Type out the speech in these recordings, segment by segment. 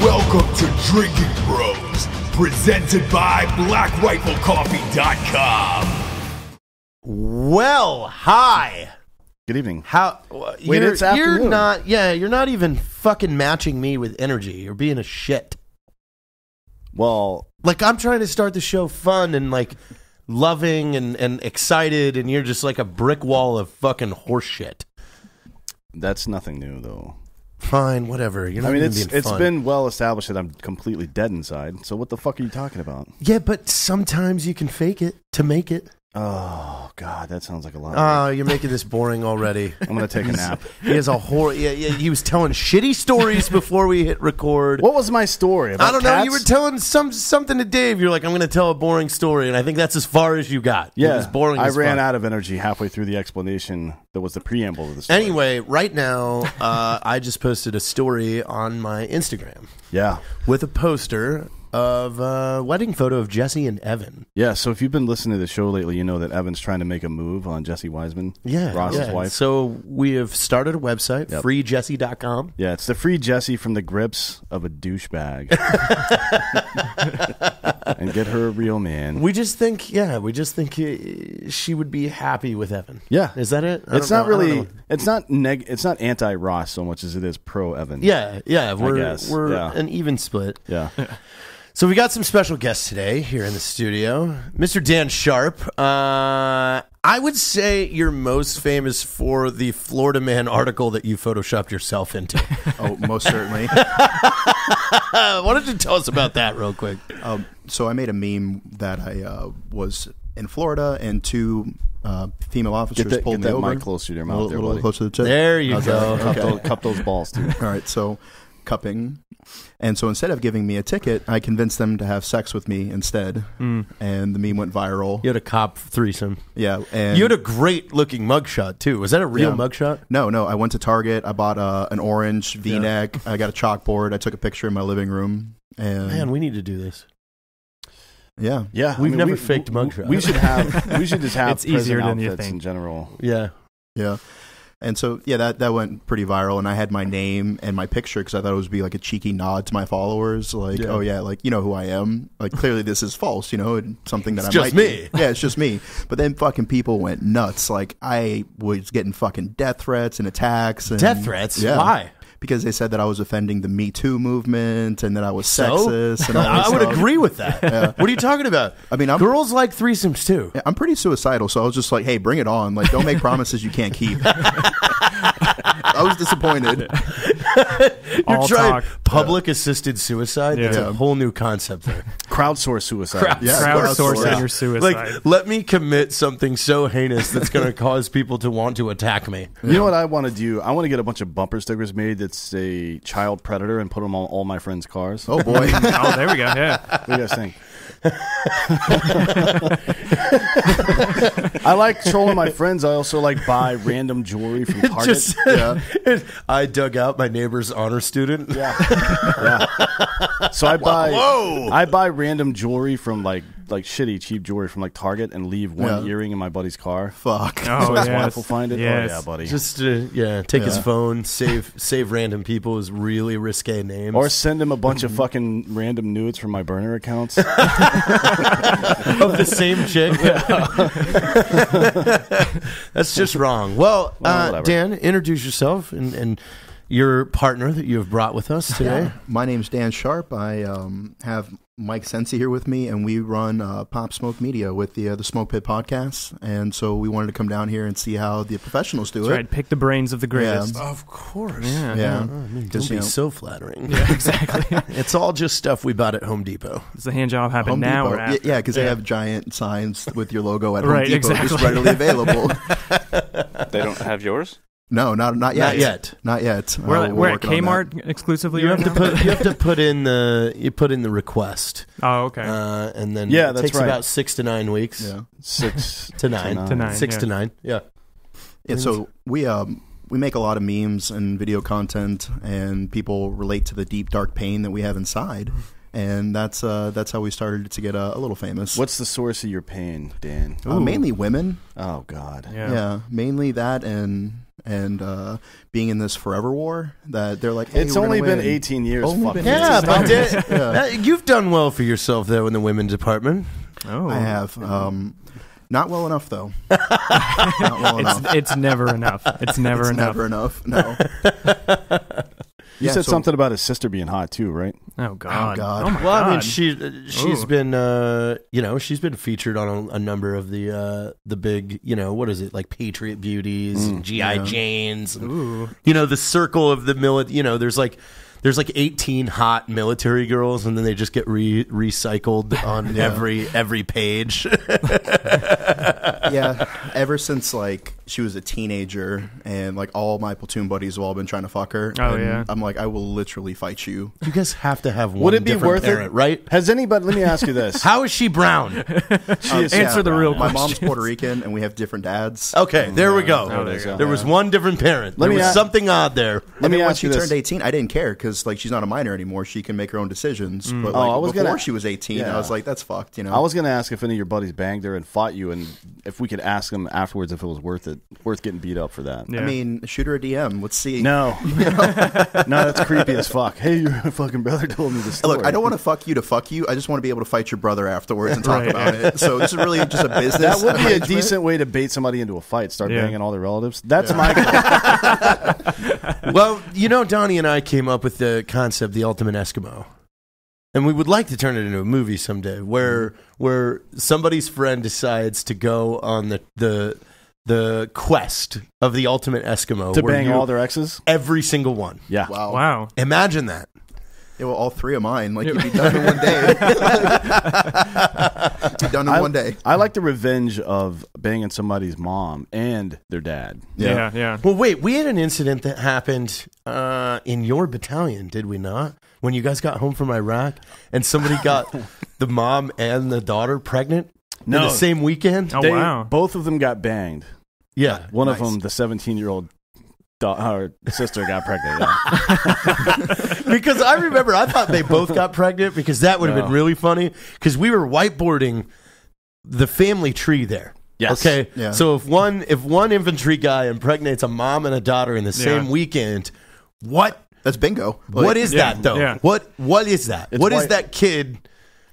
Welcome to Drinking Bros, presented by BlackRifleCoffee.com. Well, hi. Good evening. How? Wait, you're, it's you're afternoon. not. Yeah, you're not even fucking matching me with energy. You're being a shit. Well, Like I'm trying to start the show fun and like loving and and excited, and you're just like a brick wall of fucking horseshit. that's nothing new, though. Fine, whatever. You're not I mean, it's being it's fun. been well established that I'm completely dead inside. So what the fuck are you talking about? Yeah, but sometimes you can fake it to make it. Oh God, that sounds like a lot. Oh, you're making this boring already. I'm gonna take a nap. He has a whole. Yeah, yeah, he was telling shitty stories before we hit record. What was my story? About I don't know. You were telling some something to Dave. You're like, I'm going to tell a boring story, and I think that's as far as you got. yeah, it was boring. I as ran fuck. out of energy halfway through the explanation. That was the preamble of the story. Anyway, right now, uh, I just posted a story on my Instagram yeah, with a poster of a wedding photo of Jesse and Evan. yeah. So if you've been listening to the show lately, you know that Evan's trying to make a move on Jesse Wiseman. Yeah, Ross's yeah. wife. So we have started a website, Yep. freejesse.com. Yeah, it's the free Jesse from the grips of a douchebag, and get her a real man. We just think, yeah, we just think uh, she would be happy with Evan. Yeah. Is that it? I It's don't know. Really. It's not neg. It's not anti Ross so much as it is pro Evan. Yeah, yeah, we're we're yeah. an even split. Yeah. So we got some special guests today here in the studio. Mr. Dan Sharp. Uh, I would say you're most famous for the Florida Man article that you photoshopped yourself into. Oh, most certainly. Why don't you tell us about that real quick? um, so I made a meme that I uh, was in Florida and two uh, female officers Get that, pulled get me that over. mic closer to your a mouth, little, there, little closer to the tip. There you How's go. that? Cup, those, cup those balls too. All right, so cupping. And so instead of giving me a ticket, I convinced them to have sex with me instead. And the meme went viral. You had a cop threesome. Yeah. And You had a great looking mugshot too. Was that a real Yeah. mugshot? No, no. I went to Target. I bought uh, an orange V-neck. I got a chalkboard. I took a picture in my living room. And Man, we need to do this. yeah, Yeah, We've mean, never we, faked mugshots. We should have. We should just have. It's easier prison than you think. in general. Yeah. Yeah. And so, yeah, that, that went pretty viral. And I had my name and my picture because I thought it would be like a cheeky nod to my followers. Like, Yeah. oh, yeah, like, you know who I am. Like, clearly this is false, you know, and something that It's I just might me. be. Yeah, it's just me. But then fucking people went nuts. Like, I was getting fucking death threats and attacks. And, Death threats? Yeah. Why? Because they said that I was offending the Me Too movement and that I was So? sexist. And all I would stuff. agree with that. What are you talking about? I mean, I'm- girls like threesomes too. Yeah, I'm pretty suicidal, so I was just like, "Hey, bring it on! Like, don't make promises you can't keep." I was disappointed. You're All trying talk. public assisted suicide. That's Yeah. a whole new concept there. Crowdsource suicide. Yeah, Crowdsourcing crowdsource. your suicide. Like, let me commit something so heinous that's going to cause people to want to attack me. You know what I want to do? I want to get a bunch of bumper stickers made that say "child predator" and put them on all my friends' cars. Oh boy, oh, there we go. Yeah. What do you guys think? I like trolling my friends. I also like buy random jewelry from Target. Just, I dug out my neighbor's honor student. yeah. So I buy Whoa. I buy random jewelry from like like shitty cheap jewelry from like Target and leave one Yeah. earring in my buddy's car. fuck. Oh, so his yes. wife will find it. Yes. Oh yeah, buddy. Just uh, yeah, take his phone, save save random people's really risque names. or send him a bunch of fucking random nudes from my burner accounts. of the same chick. That's just wrong. Well, Well, uh. Dan, introduce yourself and, and your partner that you have brought with us today. My name's Dan Sharp. I um, have Mike Sensi here with me, and we run uh, Pop Smoke Media with the uh, the Smoke Pit podcast. And so we wanted to come down here and see how the professionals do That's it. right. Pick the brains of the greatest. Of course. Yeah. Yeah, I mean, don't be you know- so flattering. Yeah, exactly. It's all just stuff we bought at Home Depot. Does the hand job happen Home now Depot. or Yeah, after? yeah, because they have giant signs with your logo at Home Right, Depot, just exactly. readily available. They don't have yours? No, not not yet. Not yet. Not yet. We're, Uh, at- we're at working on that. Kmart exclusively. You right have to put you have to put in the you put in the request, Oh, okay. uh, and then Yeah, it that's takes right. about six to nine weeks Yeah. Six to nine. To nine, six yeah. to nine. Yeah. Yeah, so we um we make a lot of memes and video content, and people relate to the deep dark pain that we have inside, and that's uh that's how we started to get uh, a little famous. What's the source of your pain, Dan? uh, mainly women? Oh God. yeah. Yeah. mainly that and and uh, being in this forever war that they're like, hey, It's only been win. 18 years. Only fuck been you. 18 Yeah, but years. Yeah. uh, you've done well for yourself though in the women's department. Oh, I have. Um, not well enough though. not well enough. It's it's never enough. It's never It's enough. never enough. No. You Yeah, said so- something about his sister being hot too, right? Oh God. God. Oh my Well, God. I mean, she uh, she's Ooh. been uh, you know she's been featured on a, a number of the uh, the big you know what is it like Patriot Beauties, and GI yeah. Janes, and, you know the circle of the military. You know, there's like there's like 18 hot military girls, and then they just get re- recycled on every every page. yeah. Ever since like she was a teenager, and like all my platoon buddies have all been trying to fuck her. Oh, and yeah. I'm like, I will literally fight you. you guys have to have one. Would it be worth parent, it? right? Has anybody? Let me ask you this. How is she brown? She is- Answer the real My questions. mom's Puerto Rican, and we have different dads. Okay, mm. there we go. Oh, there you go. There was one different parent. Let there me was a- something odd there. Let I me mean, once ask she you this. turned 18, I didn't care because like she's not a minor anymore. She can make her own decisions. Mm. But Oh, I was before gonna- she was 18, Yeah. I was like, that's fucked. You know. I was going to ask if any of your buddies banged her and fought you, and if we could ask them afterwards if it was worth it, worth getting beat up for that. Yeah. I mean, shoot her a DM. Let's see. No, no, that's creepy as fuck. Hey, your fucking brother told me this. Story. Look, I don't want to fuck you to fuck you. I just want to be able to fight your brother afterwards and talk Right. about it. So this is really just a business. That would be a decent way to bait somebody into a fight. Start Yeah. banging all their relatives. That's my. well, you know, Donnie and I came up with the concept, the ultimate Eskimo, and we would like to turn it into a movie someday, where Mm-hmm. where somebody's friend decides to go on the the the quest of the ultimate Eskimo to where bang you- all their exes. every single one. Yeah. Wow. Wow. Imagine that. Yeah, well, all three of mine. Like you'd be done in one day. be done in I, one day. I like the revenge of banging somebody's mom and their dad. Yeah. Yeah. Well, wait, we had an incident that happened uh, in your battalion, did we not? When you guys got home from Iraq and somebody got the mom and the daughter pregnant in No. the same weekend? Oh They- wow. Both of them got banged. Yeah. Uh, one Nice. of them, the 17 year old her sister, got pregnant. Yeah. because I remember I thought they both got pregnant because that would have No. been really funny because we were whiteboarding the family tree there. Yes. Okay. Yeah. So if one if one infantry guy impregnates a mom and a daughter in the same Yeah. weekend, what That's bingo. what is Yeah, that though? yeah. What what is that? It's what is white- that kid?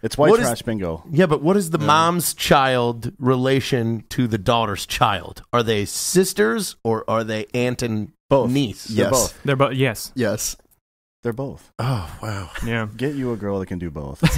It's white What is- trash bingo. Yeah, but what is the mom's child relation to the daughter's child? Are they sisters or are they aunt and Both. niece? They're Yes. both. They're both. Yes. Yes. They're both. Oh wow. Yeah. Get you a girl that can do both. That's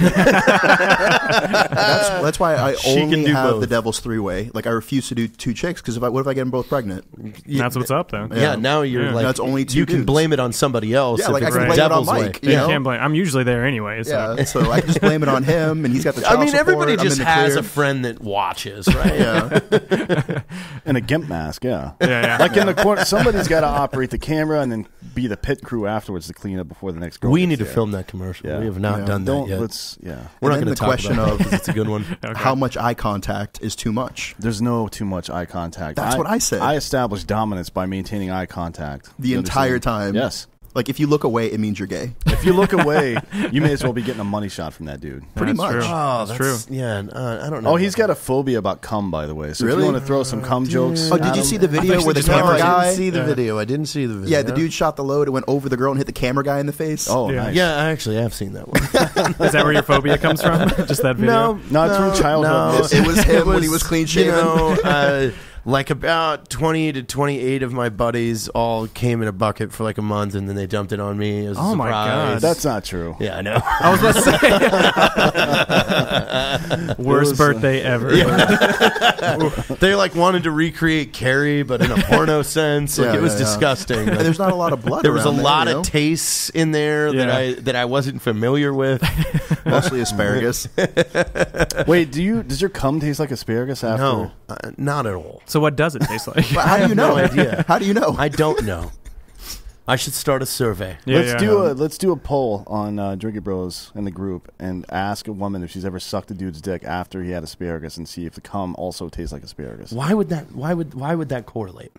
that's why I She can only do have both. the devil's three way. Like I refuse to do two chicks because if I what if I get them both pregnant? That's what's up though. Yeah, now you're Yeah. like That's only two you can dudes. blame it on somebody else. Yeah, if like I it's can the blame it on devil's way. Mike. You You know? can't blame. I'm usually there anyway. So. Yeah, so I can just blame it on him, and he's got the. I Child mean, support, everybody I'm in just the has clear. a friend that watches, right? Yeah, and a gimp mask, yeah. Yeah. Yeah. Like in the corner, somebody's got to operate the camera and then be the pit crew afterwards to clean up before the next girl. we gets need to there. film that commercial. Yeah. We have not Yeah. done that Don't yet. let's. Yeah. We're And not going to the talk question about of- because it's a good one. Okay. how much eye contact is too much? There's no too much eye contact. That's what I said. I established dominance by maintaining eye contact The You entire understand? time. Yes. Like if you look away, it means you're gay. If you look away, you may as well be getting a money shot from that dude. Pretty That's much. True. Oh, that's, that's true. Yeah, uh, I don't know. Oh, he's got a phobia about cum, by the way. So if Really? you want to throw some cum jokes, Oh, did you see the video where the you just No, camera I didn't guy? see the Yeah. video. I didn't see the video. Yeah, the dude shot the load It went over the girl and hit the camera guy in the face. Oh, Yeah. nice. Yeah, I actually have seen that one. Is that where your phobia comes from? Just that video? no, No, it's from childhood. no. It was him when he was clean shaven. You know, uh, like about twenty to twenty-eight of my buddies all came in a bucket for like a month, and then they dumped it on me as a Oh my surprise. God. That's not true. yeah, I know. I was about to say. Worst was, uh, birthday ever. they like wanted to recreate Carrie, but in a porno sense. Like Yeah, it was yeah, yeah. disgusting. And Like, there's not a lot of blood. there was a around there, lot you know? of tastes in there that Yeah. I that I wasn't familiar with. mostly asparagus. Wait, do you? Does your cum taste like asparagus after? no, uh, not at all. So what does it taste like? But how do you know? no idea. How do you know? I don't know. I should start a survey. Yeah, let's yeah. do a let's do a poll on uh, Drinkin' Bros in the group and ask a woman if she's ever sucked a dude's dick after he had asparagus and see if the cum also tastes like asparagus. Why would that? Why would? Why would that correlate?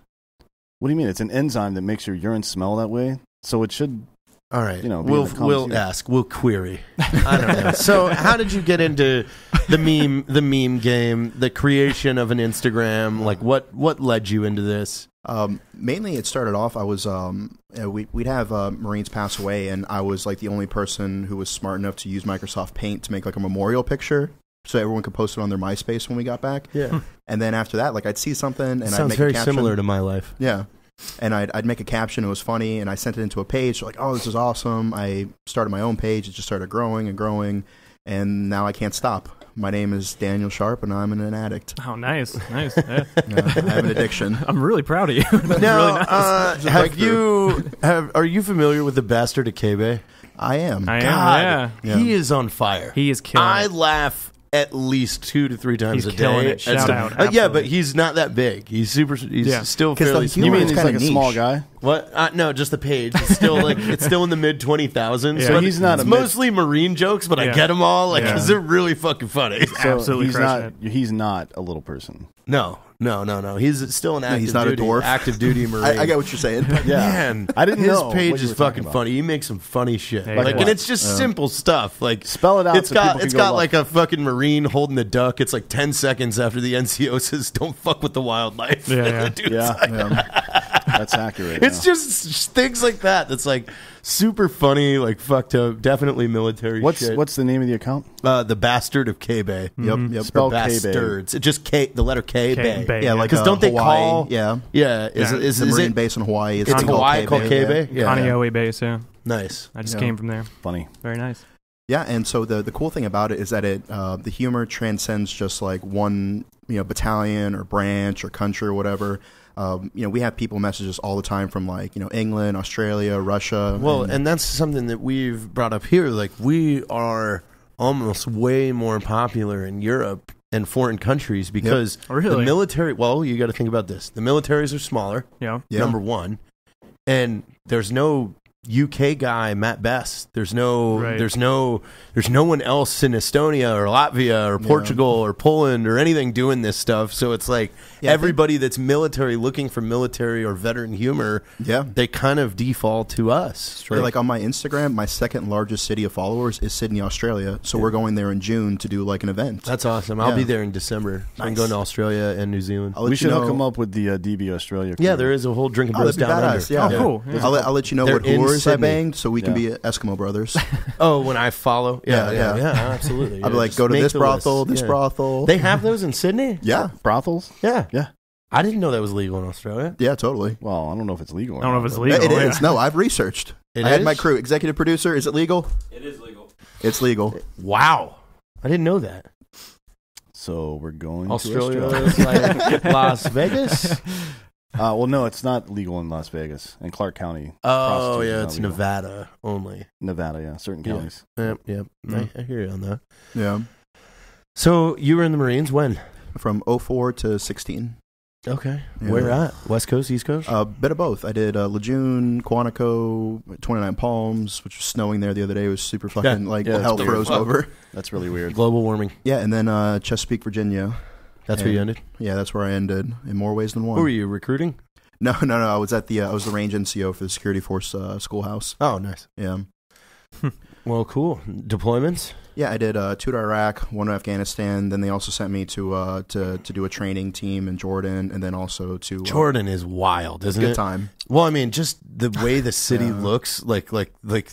What do you mean? It's an enzyme that makes your urine smell that way, so it should. All right, You know, we'll in the comments we'll here. ask, we'll query. I don't know. so, how did you get into the meme, the meme game, the creation of an Instagram? Like, what what led you into this? Um, mainly, it started off. I was um, we we'd have uh, Marines pass away, and I was like the only person who was smart enough to use Microsoft Paint to make like a memorial picture, so everyone could post it on their MySpace when we got back. Yeah, And then after that, like I'd see something, and I'd sounds make very a caption. similar to my life. Yeah. And I'd, I'd make a caption. It was funny, and I sent it into a page. So like, oh, this is awesome. I started my own page. It just started growing and growing, and now I can't stop. My name is Daniel Sharp, and I'm an addict. Oh, nice, nice. Yeah. Yeah, I have an addiction. I'm really proud of you. That's Now, really nice. uh, have you have? Are you familiar with the bastard of K-Bay? I am. I am. God, Yeah, Yeah. he is on fire. he is killing. I it. laugh at least two to three times He's a killing day. it. Shout It's- out. uh, yeah, but he's not that big. He's super. He's Yeah. still 'Cause the fairly. small. You mean he's kinda like a small guy? What? Uh, no, just the page. It's still like it's still in the mid twenty thousands. Yeah. So he's not It's a mid- mostly marine jokes, but I get them all like Yeah. because they're really fucking funny. So Absolutely he's crushing not. He's not a little person. No, no, no, no. He's still an active he's not a duty, dwarf. active duty marine. I, I get what you're saying. Yeah. Man, I didn't his know what page you is were talking fucking about. funny. He makes some funny shit. Hey, like, what? and it's just simple stuff. Like Spell it out It's so got people can it's go got look. like a fucking marine holding the duck. It's like ten seconds after the NCO says, "Don't fuck with the wildlife." Yeah, yeah. Dude, Yeah, like- Yeah. that's accurate. It's yeah. just things like that. That's like super funny, like fucked up. Definitely military what's shit. what's the name of the account? uh, the bastard of K Bay? Yep. Yep. Spell Or K-Bay. bastards. Just K, the letter K, K- Bay. Bay, Yeah, yeah. like Because uh, don't they Hawaii, call? Yeah. yeah. Is Yeah. is, the is Marine it? base in Hawaii. is It's called Hawaii called K yeah. Bay. Yeah, Kaneohe base. Yeah, nice. I just Yeah. came from there. Funny. Very nice. Yeah, and so the the cool thing about it is that it uh, the humor transcends just like one you know battalion or branch or country or whatever. Um, you know, we have people message us all the time from like you know England, Australia, Russia. Well, and that's something that we've brought up here. Like we are almost way more popular in Europe and foreign countries because the Really? military. Well, you got to think about this: the militaries are smaller. Yeah. Yeah. Number one, and there's no UK guy, Matt Best. There's no, Right. there's no, there's no one else in Estonia or Latvia or Portugal or Poland or anything doing this stuff. So it's like Yeah, I think- everybody that's military looking for military or veteran humor, yeah. they kind of default to us. Or, like on my Instagram, my second largest city of followers is Sydney, Australia. So we're going there in June to do like an event. That's awesome. I'll Yeah. be there in December. So I'm going to Australia and New Zealand. I'll We should know. hook him up with the uh, DB Australia. Yeah, there is a whole drinking Oh, bros that'd down badass. under. Yeah. Oh, cool. I'll, let, I'll let you know They're what in whores I Sydney. banged, so we can be Eskimo brothers. Oh, when I follow, yeah, Yeah, yeah, yeah. yeah, absolutely. I'll be like, go to this brothel, this brothel. They have those in Sydney. yeah, brothels. Yeah, Yeah. I didn't know that was legal in Australia. yeah, totally. Well, I don't know if it's legal. Or I don't know not, if it's legal. it yeah. is. No, I've researched. It I had is? my crew. Executive producer. Is it legal? It is legal. It's legal. Wow, I didn't know that. So we're going Australia to Australia. like Las Vegas. Uh, well, no, it's not legal in Las Vegas and Clark County, Oh yeah, it's legal. Nevada only. Nevada. Yeah, certain counties. Yep, yep. Mm. I, I hear you on that. Yeah. So you were in the Marines when? From 04 to 16. Okay, Yeah. where at? West Coast, East Coast? A bit of both. I did uh, Lejeune, Quantico, 29 Palms, which was snowing there the other day. It was super fucking, like, Yeah, it's hell weird. froze Fuck. over. That's really weird. Global warming. Yeah, and then uh, Chesapeake, Virginia. That's where you ended. Yeah, that's where I ended in more ways than one. Who were you recruiting? No, no, no. I was at the uh, I was the range NCO for the security force uh, schoolhouse. Oh, nice. Yeah, Well, cool. Deployments. Yeah. I did uh, two to Iraq, one to Afghanistan. Then they also sent me to uh, to to do a training team in Jordan, and then also to uh, Jordan is wild, isn't Good it? time. Well, I mean, just the way the city Yeah. looks, like, like, like,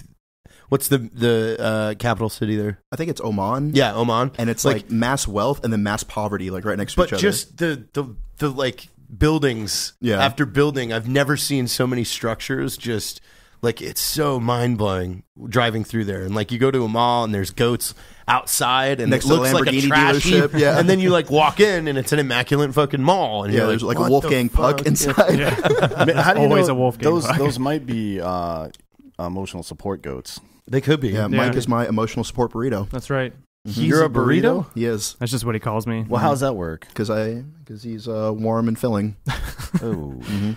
what's the the uh, capital city there? I think it's Amman. Yeah, Amman. and it's Like- like, mass wealth and then mass poverty, like right next to each other. But just the the the like buildings Yeah. after building. I've never seen so many structures. Just like it's so mind blowing driving through there, and like you go to a mall and there's goats outside, and Next it to the looks like a Lamborghini trashy. dealership, yeah. and then you like walk in, and it's an immaculate fucking mall, and yeah, you're there's like a "What the Wolfgang Puck fuck?" inside. I mean, how do you Always know a Wolfgang those Puck. those might be uh, emotional support goats? They could be. Yeah, Mike is my emotional support burrito. That's right. He's You're a a burrito? He is That's just what he calls me. Well, how does that work? because I because he's uh, warm and filling. Oh, hmm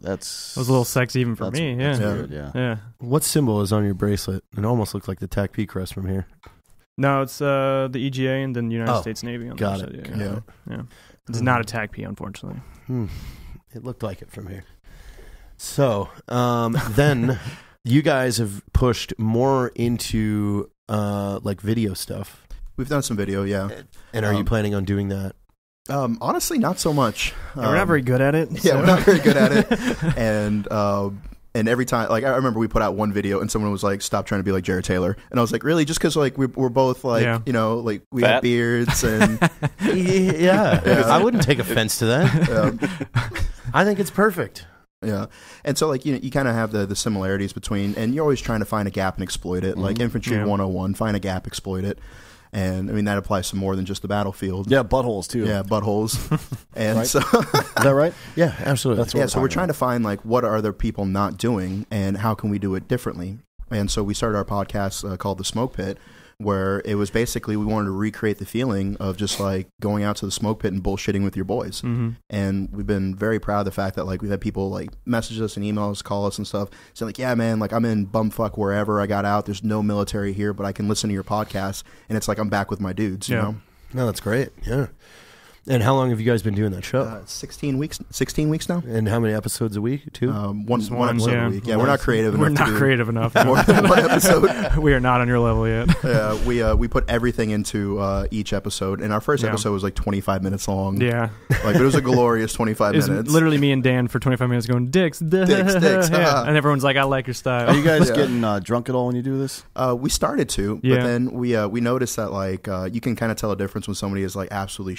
that's It was a little sexy even for me. Yeah. Yeah. weird, yeah. Yeah. What symbol is on your bracelet? It almost looks like the TACP crest from here. No, it's uh, the EGA and then the United Oh, States Navy on got the it, side. Yeah. it. yeah. It's not a TACP, unfortunately. Hmm. It looked like it from here. So um, then you guys have pushed more into uh, like video stuff. We've done some video, yeah. And are you Um, planning on doing that Um, honestly, not so much. Yeah, we're not Um, very good at it. Yeah, so- we're not very good at it. and uh, and every time, like I remember we put out one video and someone was like, "Stop trying to be like Jarred Taylor," and I was like, "Really?" Just because like we, we're both like Yeah. you know like we Fat. have beards and yeah, Yeah. I wouldn't take offense to that. um, I think it's perfect. yeah, and so like you know, you kind of have the the similarities between, and you're always trying to find a gap and exploit it. Like infantry Yeah. 101, find a gap, exploit it. And I mean that applies to more than just the battlefield. Yeah, buttholes too. Yeah, buttholes. and Right. so Is that right? Yeah, absolutely. That's what yeah, we're so we're trying to find like what are other people not doing and how can we do it differently. And so we started our podcast uh, called The Smoke Pit, where it was basically we wanted to recreate the feeling of just like going out to the smoke pit and bullshitting with your boys. Mhm. And we've been very proud of the fact that like we've had people like message us and email us, call us and stuff, saying like, yeah, man, like I'm in bumfuck wherever I got out. There's no military here, but I can listen to your podcast, and it's like I'm back with my dudes. You Yeah. know, No, that's great. Yeah. And how long have you guys been doing that show? uh, 16 weeks, 16 weeks now. and how many episodes a week? Two. Um, one, Just one one, episode yeah. a week. Yeah, we're not creative We're enough not to do creative enough. more than one episode. we are not on your level yet. yeah, we uh, we put everything into uh, each episode, and our first Yeah. episode was like 25 minutes long. yeah. like it was a glorious 25 minutes. literally me and Dan for 25 minutes going, Dicks, Dicks, dicks, yeah. And everyone's like, I like your style. Are you guys Yeah. getting uh, drunk at all when you do this? Uh, we started to, Yeah. but then we uh, we noticed that like uh, you can kind of tell a difference when somebody is like absolutely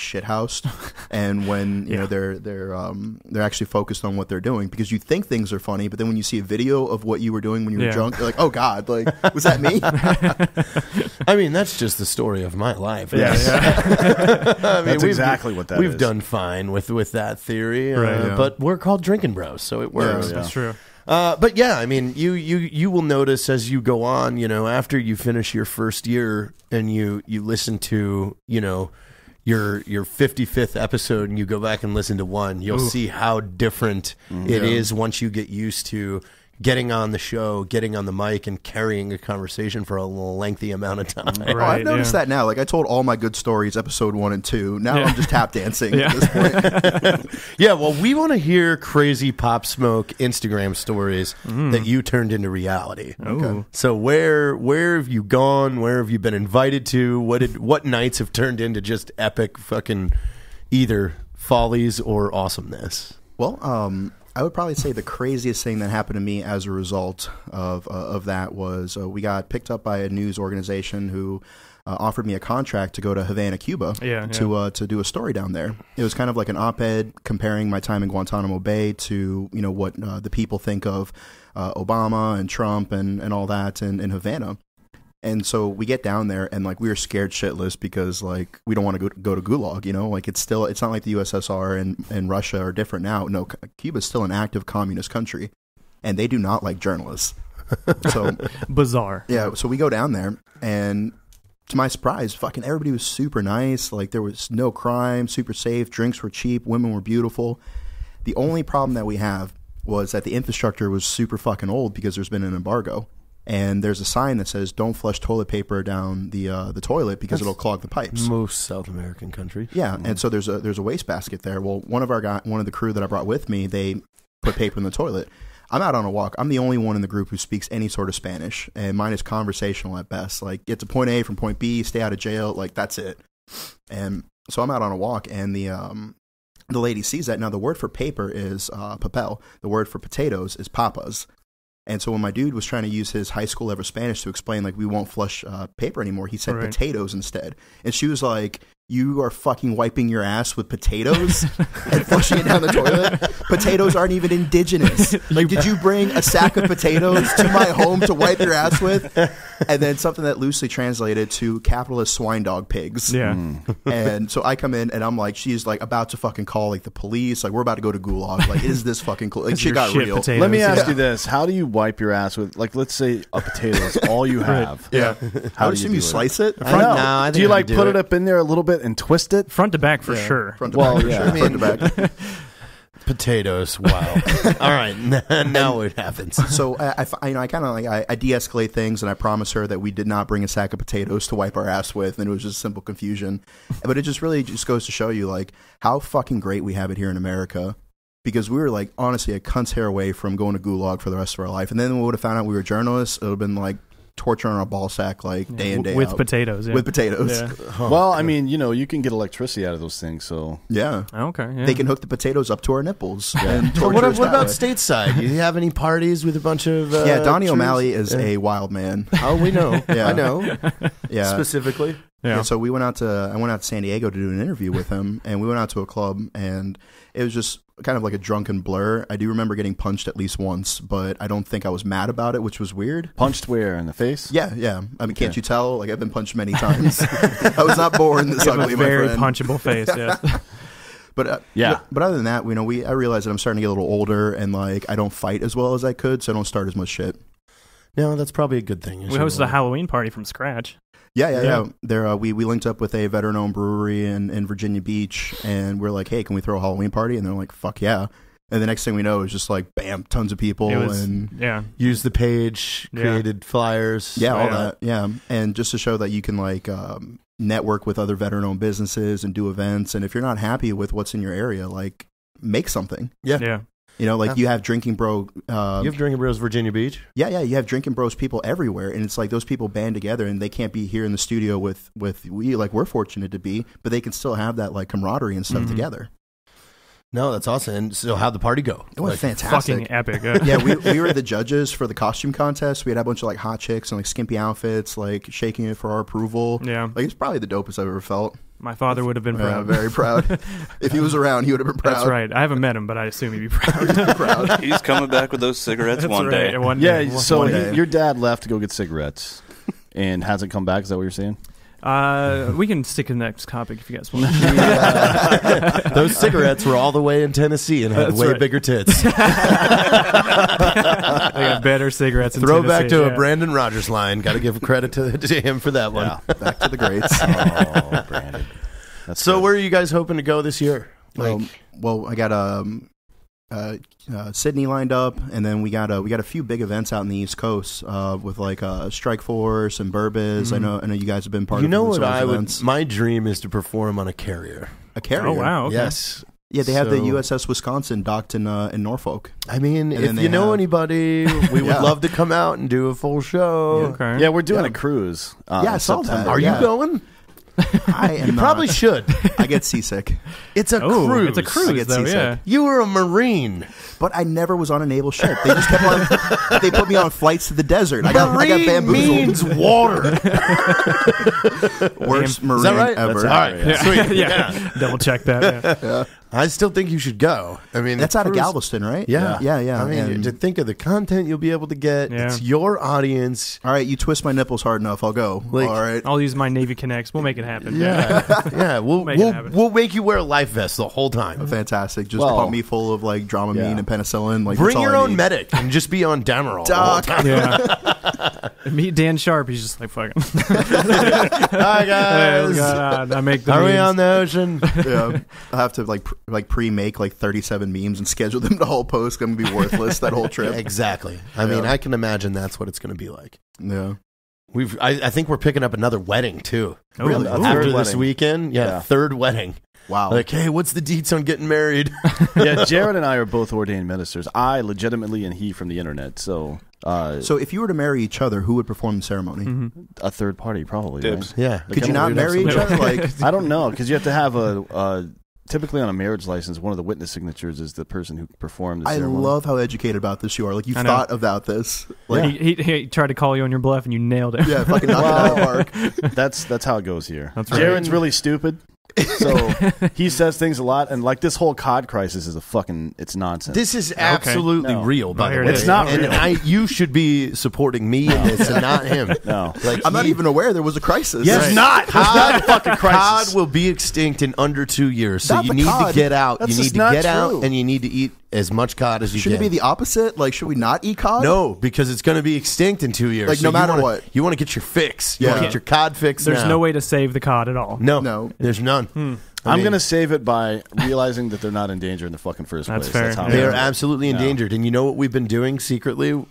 shithoused, and when you know they're they're um, they're actually focused on what they're doing because you think things are funny, but then when you see a video of what you were doing when you were Yeah. drunk, you're like, oh god, like was that me? I mean, that's just the story of my life. Yeah, I mean, That's exactly what that We've is. done fine with with that theory, uh, yeah. but we're called drinking bros, so it works. Yeah. That's true. Uh, but yeah, I mean, you you you will notice as you go on, you know, after you finish your first year and you you listen to, you know, your your 55th episode and you go back and listen to one, you'll Ooh. see how different mm-hmm. it is once you get used to getting on the show, getting on the mic and carrying a conversation for a lengthy amount of time. Oh, I've noticed yeah. that now. Like I told all my good stories, episode one and two. Now Yeah. I'm just tap dancing Yeah. at this point. Yeah, well, we want to hear crazy pop smoke Instagram stories Mm. that you turned into reality. Ooh. So where where have you gone? Where have you been invited to? What did what nights have turned into just epic fucking either follies or awesomeness? Well, um, I would probably say the craziest thing that happened to me as a result of uh, of that was uh, we got picked up by a news organization who uh, offered me a contract to go to Havana, Cuba, Yeah, to uh, to do a story down there. It was kind of like an op-ed comparing my time in Guantanamo Bay to you know what uh, the people think of uh, Obama and Trump and and all that in, in Havana. And so we get down there and like we were scared shitless because like we don't want to go, go to Gulag, you know, like it's still it's not like the USSR and, and Russia are different now. No, Cuba's still an active communist country, and they do not like journalists. so Bizarre. yeah, so we go down there, and to my surprise, fucking everybody was super nice. Like there was no crime, super safe. Drinks were cheap, women were beautiful. The only problem that we have was that the infrastructure was super fucking old because there's been an embargo. And there's a sign that says "Don't flush toilet paper down the uh, the toilet because it'll clog the pipes." Most South American countries. Yeah, and so there's a there's a wastebasket there. Well, one of our guy, one of the crew that I brought with me, they put paper in the toilet. I'm out on a walk. I'm the only one in the group who speaks any sort of Spanish, and mine is conversational at best. Like get to point A from point B, stay out of jail. Like that's it. And so I'm out on a walk, and the um the lady sees that. Now the word for paper is uh, papel. The word for potatoes is papas. And so when my dude was trying to use his high school level Spanish to explain like we won't flush uh, paper anymore, he said Right. potatoes instead. And she was like, "You are fucking wiping your ass with potatoes and flushing it down the toilet. Potatoes aren't even indigenous. Like, did you bring a sack of potatoes to my home to wipe your ass with?" And then something that loosely translated to capitalist swine dog pigs. Yeah. Mm. And so I come in and I'm like, she's like about to fucking call like the police. Like we're about to go to gulag. Like, is this fucking cool? Like, she got real. potatoes. Let me Yeah. ask you this: How do you wipe your ass with, like, let's say a potato is all you have? Yeah. How I would do assume do you it? slice it. I know. No, I do you I like do put it. it up in there a little bit and twist it? Front to back for Yeah. sure. Front to Well, back, for yeah. sure. Front to back. Potatoes. Wow. All right. Now it happens. so I, I f- I- you know, I kind of like I, I de-escalate things, and I promise her that we did not bring a sack of potatoes to wipe our ass with, and it was just simple confusion. But it just really just goes to show you like how fucking great we have it here in America. Because we were like honestly a cunt's hair away from going to gulag for the rest of our life, and then we would have found out we were journalists. It would have been like torturing our ball sack like day in day with out. potatoes. Yeah. with potatoes. Yeah. well, I mean, you know, you can get electricity out of those things, so Yeah. Okay. Yeah. They can hook the potatoes up to our nipples. And torture what, us what that about way. stateside? Do you have any parties with a bunch of uh, yeah, Donnie trees? O'Malley is Yeah. a wild man. Oh, we know. Yeah. I know Yeah. specifically. Yeah. Yeah, so we went out to I went out to San Diego to do an interview with him, and we went out to a club, and it was just kind of like a drunken blur. I do remember getting punched at least once, but I don't think I was mad about it, which was weird. punched where in the face? Yeah, yeah. I mean, can't you tell? Like I've been punched many times. I was not born this You have ugly, a my very friend. punchable face. Yeah. But uh, Yeah. But, but other than that, you know, we I realized that I'm starting to get a little older, and like I don't fight as well as I could, so I don't start as much shit. No, that's probably a good thing. we hosted a Halloween party from scratch. Yeah, yeah, Yeah. yeah. There, uh, we we linked up with a veteran-owned brewery in, in Virginia Beach, and we're like, "Hey, can we throw a Halloween party?" And they're like, "Fuck yeah!" And the next thing we know, is just like, bam, tons of people, was and yeah. Use the page, Yeah. created flyers. yeah, all yeah. that, yeah. And just to show that you can like um, network with other veteran-owned businesses and do events, and if you're not happy with what's in your area, like make something. Yeah. Yeah. You know, like you have Drinking Bro. Uh, You have Drinking Bros Virginia Beach. Yeah, yeah, you have drinking bros people everywhere, and it's like those people band together, and they can't be here in the studio with with we like we're fortunate to be, but they can still have that like camaraderie and stuff Mhm. together. No, that's awesome. And so, how'd the party go? It was Like, fantastic. Fucking epic. Yeah. yeah, we we were the judges for the costume contest. We had a bunch of like hot chicks and like skimpy outfits, like shaking it for our approval. Yeah. Like it's probably the dopest I've ever felt. My father would have been Yeah, proud. very proud. if he was around, he would have been proud. That's right. I haven't met him, but I assume he'd be proud. proud. He's coming back with those cigarettes That's one right. day. One Yeah, day. so one he- day. your dad left to go get cigarettes and hasn't come back. Is that what you're saying? Uh, we can stick to the next topic if you guys want. Those cigarettes were all the way in Tennessee and had That's way right. bigger tits. I got better cigarettes. In Throwback Tennessee, to yeah. a Brandon Rogers line. Got to give credit to, to him for that one. Back to the greats. oh, Brandon. That's So, good. where are you guys hoping to go this year? Like, Um, well, I got um, uh, uh, Sydney lined up, and then we got uh, we got a few big events out in the East Coast uh, with like uh, Strike Force and Burbiz. I know I know you guys have been part Mm-hmm. you of know what of those I would? events. My dream is to perform on a carrier. a carrier. Oh wow. Okay. Yes. Yeah, they have the USS Wisconsin docked in uh, in Norfolk. I mean, And if you know have- anybody, we would love to come out and do a full show. Okay. Yeah, we're doing Yeah. a cruise. Uh, Yeah, I in saw that. September. Are Yeah. you going? I am You probably not. should. I get seasick, It's a Oh, cruise. it's a cruise get though. seasick. Yeah. You were a marine. But I never was on a naval ship. They just kept on. they put me on flights to the desert. I got I got Marine bamboozled. means water. Worst marine Is that right? ever. All right. Yeah. Sweet. yeah. Double check that. Yeah. I still think you should go. I mean, That's out of Galveston, right? Yeah. yeah, yeah. I mean, and- to think of the content you'll be able to get. Yeah. It's your audience. all right, you twist my nipples hard enough, I'll go. Like- all right. I'll use my Navy Connects. We'll make it happen. Yeah, yeah. We'll Make it we'll, happen. we'll make you wear a life vest the whole time. Fantastic. Just Well- pump me full of like Dramamine Yeah. and penicillin. Like Bring your I own need. medic and just be on Demerol. Doc. Yeah. Meet Dan Sharp. He's just like fucking. Hi guys. Oh, God, I make the. Are we on the ocean? yeah, I have to like pr- like pre-make like 37 memes and schedule them to whole post. Going to be worthless that whole trip. exactly. I mean, I can imagine that's what it's going to be like. Yeah. We've. I, I think we're picking up another wedding too. Oh, Really? After third this wedding. weekend, yeah, Yeah. third wedding. Wow. Like, hey, what's the deets on getting married? yeah, Jarred and I are both ordained ministers. I legitimately, and he from the internet. So, uh, so if you were to marry each other, who would perform the ceremony? Mhm. a third party probably. Dibs. Right? yeah. Could you not marry each other? Like, I don't know because you have to have a. Uh, typically on a marriage license, one of the witness signatures is the person who performed the ceremony. I ceremony. love how educated about this you are. Like you've I know. thought about this. Like, He, he, he tried to call you on your bluff and you nailed it. yeah, fucking knock it out of the park. That's that's how it goes here. That's right. Jared's really stupid. So he says things a lot, and like this whole COD crisis is a fucking it's nonsense. This is absolutely No. real, by oh, the way. it is. Not and real. I, you should be supporting me in this and not him. no, Like I'm not even aware there was a crisis. Yes, It's not. It's not a fucking crisis. Cod will be extinct in under two years, so Not you need cod. to get out. That's you need just to not get out, true. and you need to eat as much cod as you Should it be the opposite? Like, should we not eat cod? no, because it's going to be extinct in two years. Like, So no you matter wanna- what. you want to get your fix. You want Yeah. to get your cod fix. There's now. no way to save the cod at all. No, No. there's none. Hmm. I I'm mean, gonna save it by realizing that they're not in danger in the fucking first That's place. fair. That's how They are do it. absolutely No. endangered, and you know what we've been doing secretly f-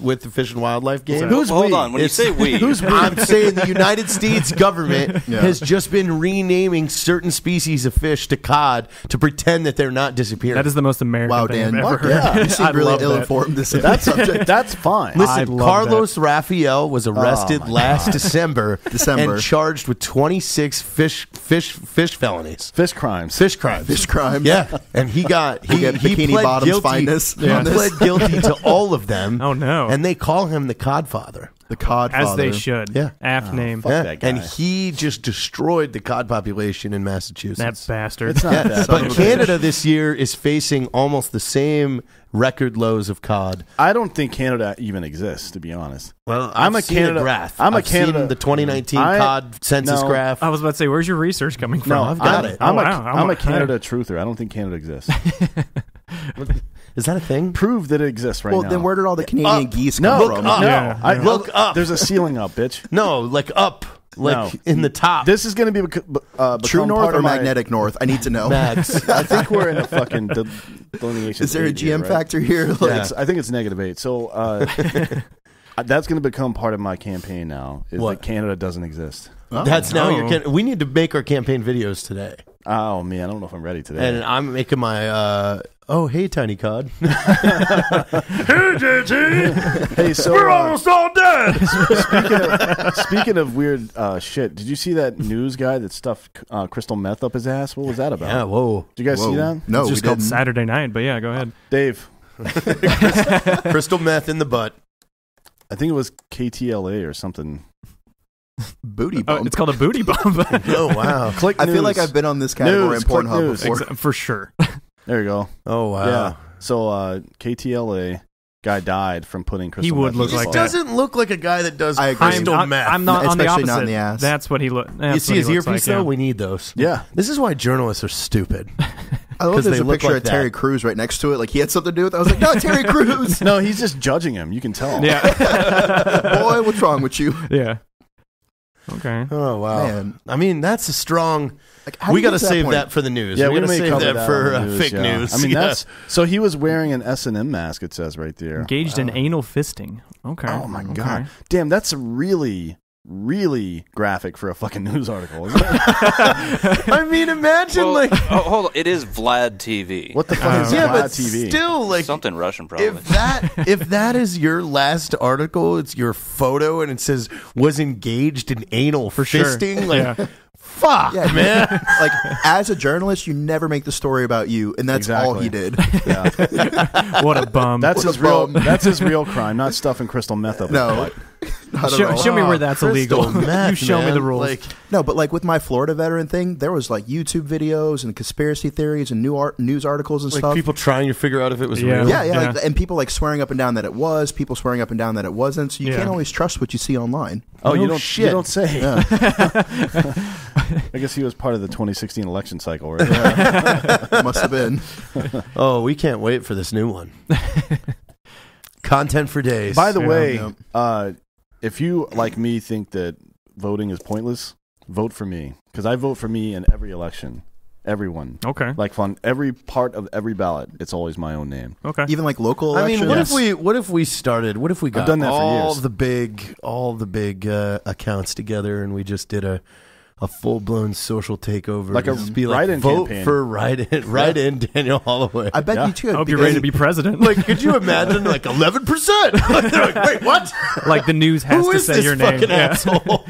with the Fish and Wildlife game. Who's Hold we? on. When It's- you say we, Who's I'm saying the United States government Yeah. has just been renaming certain species of fish to cod to pretend that they're not disappearing. That is the most American Wow, thing Dan. I've ever Fuck heard. yeah. You I seem really love that. ill informed this That's subject. that's fine. I Listen, love Carlos Rafael was oh arrested Oh, last December, December. and charged with 26 fish fish fish felonies, Fish crimes. fish crimes. Fish crimes. Yeah, and he got he, We'll get he Bikini pled Bottom's guilty. finest He this. pled guilty to all of them. Oh, no. And they call him the Codfather. The Codfather, As they should. Yeah. Aft oh, name. fuck Yeah, that guy. and he just destroyed the cod population in Massachusetts. That bastard. It's not Yeah, that. but Canada this year is facing almost the same record lows of cod. I don't think Canada even exists, to be honest. Well, I'm I've a seen Canada- graph. I'm a I've seen Canada- the 2019 I- cod census no. graph. I was about to say, where's your research coming from? No, I've got I'm, it. I'm, Oh, a, wow. I'm I'm a a- Canada truther. I don't think Canada exists. Is that a thing? Prove that it exists right Well, now. then where did all the Canadian Up. geese come no, Look from? up. no. Yeah, I, yeah. Look up. There's a ceiling up, bitch. No, like up, like No. in the top. This is going to be uh, True north part or of my- magnetic north? I need to know. Max. I think we're in a fucking de- delineation. Is there a eight here, GM right? factor here? Like, Yeah. I think it's negative eight. So uh, that's going to become part of my campaign now. Is What? that Canada doesn't exist? That's now your. Oh. Can- we need to make our campaign videos today, Oh man, I don't know if I'm ready today. and I'm making my. uh Oh, hey, tiny cod. hey, JT. Hey, so we're uh, all dead. speaking, of, speaking of weird uh, shit, did you see that news guy that stuffed uh, crystal meth up his ass? What was that about? yeah. Whoa. Did you guys whoa. see that? No, it's we just called didn't. Saturday Night, but yeah, go ahead. Dave, Crystal meth in the butt. I think it was KTLA or something. Booty Oh, it's called a booty bump. Oh wow. Click. I feel like. I've been on this category News, in Pornhub before. Ex- for sure. There you go. Oh wow. Yeah. So uh, KTLA guy died from putting crystal. He would meth look his like that. doesn't look like a guy that does I agree. I'm, crystal I'm- meth. I'm not on the Especially opposite. not in the ass. That's what he looks. you see his earpiece like, though? yeah. We need those. Yeah. This is why journalists are stupid. I love 'Cause there's they a look picture like of Terry that. Crews right next to it. Like he had something to do with it. I was like, no, Terry Crews. No, he's just judging him. You can tell. Yeah. Boy, what's wrong with you? yeah. Okay. Oh wow. Man. I mean, that's a strong. Like, we got to to that save point? that for the news. Yeah, we we got to may save that, that for on uh, news, fake yeah. news. I mean, Yeah. that's so he was wearing an S and M mask. It says right there. Engaged in anal fisting. Okay. Oh my Okay. god, damn, that's really, really graphic for a fucking news article. Isn't it? I mean, imagine well, like oh, hold on. It is Vlad TV. what the fuck uh, is yeah, Vlad but TV? still like Something Russian, probably. if that if that is your last article, it's your photo and it says was engaged in anal For sure. fisting. Like, Yeah. fuck, Yeah, man. like as a journalist, you never make the story about you, and that's all he did. yeah, What a bum. that's What his real. That's his real crime, not stuffing crystal meth up. his No, butt. not at show, all. show me where that's Crystal illegal. meth, you show me the rules. Like, No, but like with my Florida veteran thing, there was like YouTube videos and conspiracy theories and new art, news articles and like stuff. people trying to figure out if it was Yeah. real. yeah, yeah, Yeah. Like, and people like swearing up and down that it was, people swearing up and down that it wasn't. So you Yeah. can't always trust what you see online. Oh, No you don't. shit. You don't say. Yeah. I guess he was part of the 2016 election cycle, right? Must have been. Oh, we can't wait for this new one. Content for days. By the Yeah. way, Yeah. uh, if you like me think that voting is pointless, vote for me because I vote for me in every election. Everyone, okay. like on every part of every ballot, it's always my own name. Okay. Even like local I elections. mean, what Yes. if we what if we started? What if we got done that for all years. the big all the big uh, accounts together and we just did a a full blown social takeover, Like a Just be like write-in vote campaign. for write in write in Daniel Hollaway. I bet Yeah. you too. I hope you're ready to be president. like, could you imagine like eleven percent? Like, wait, what? like the news has Who to is say this your name. fucking Yeah. asshole?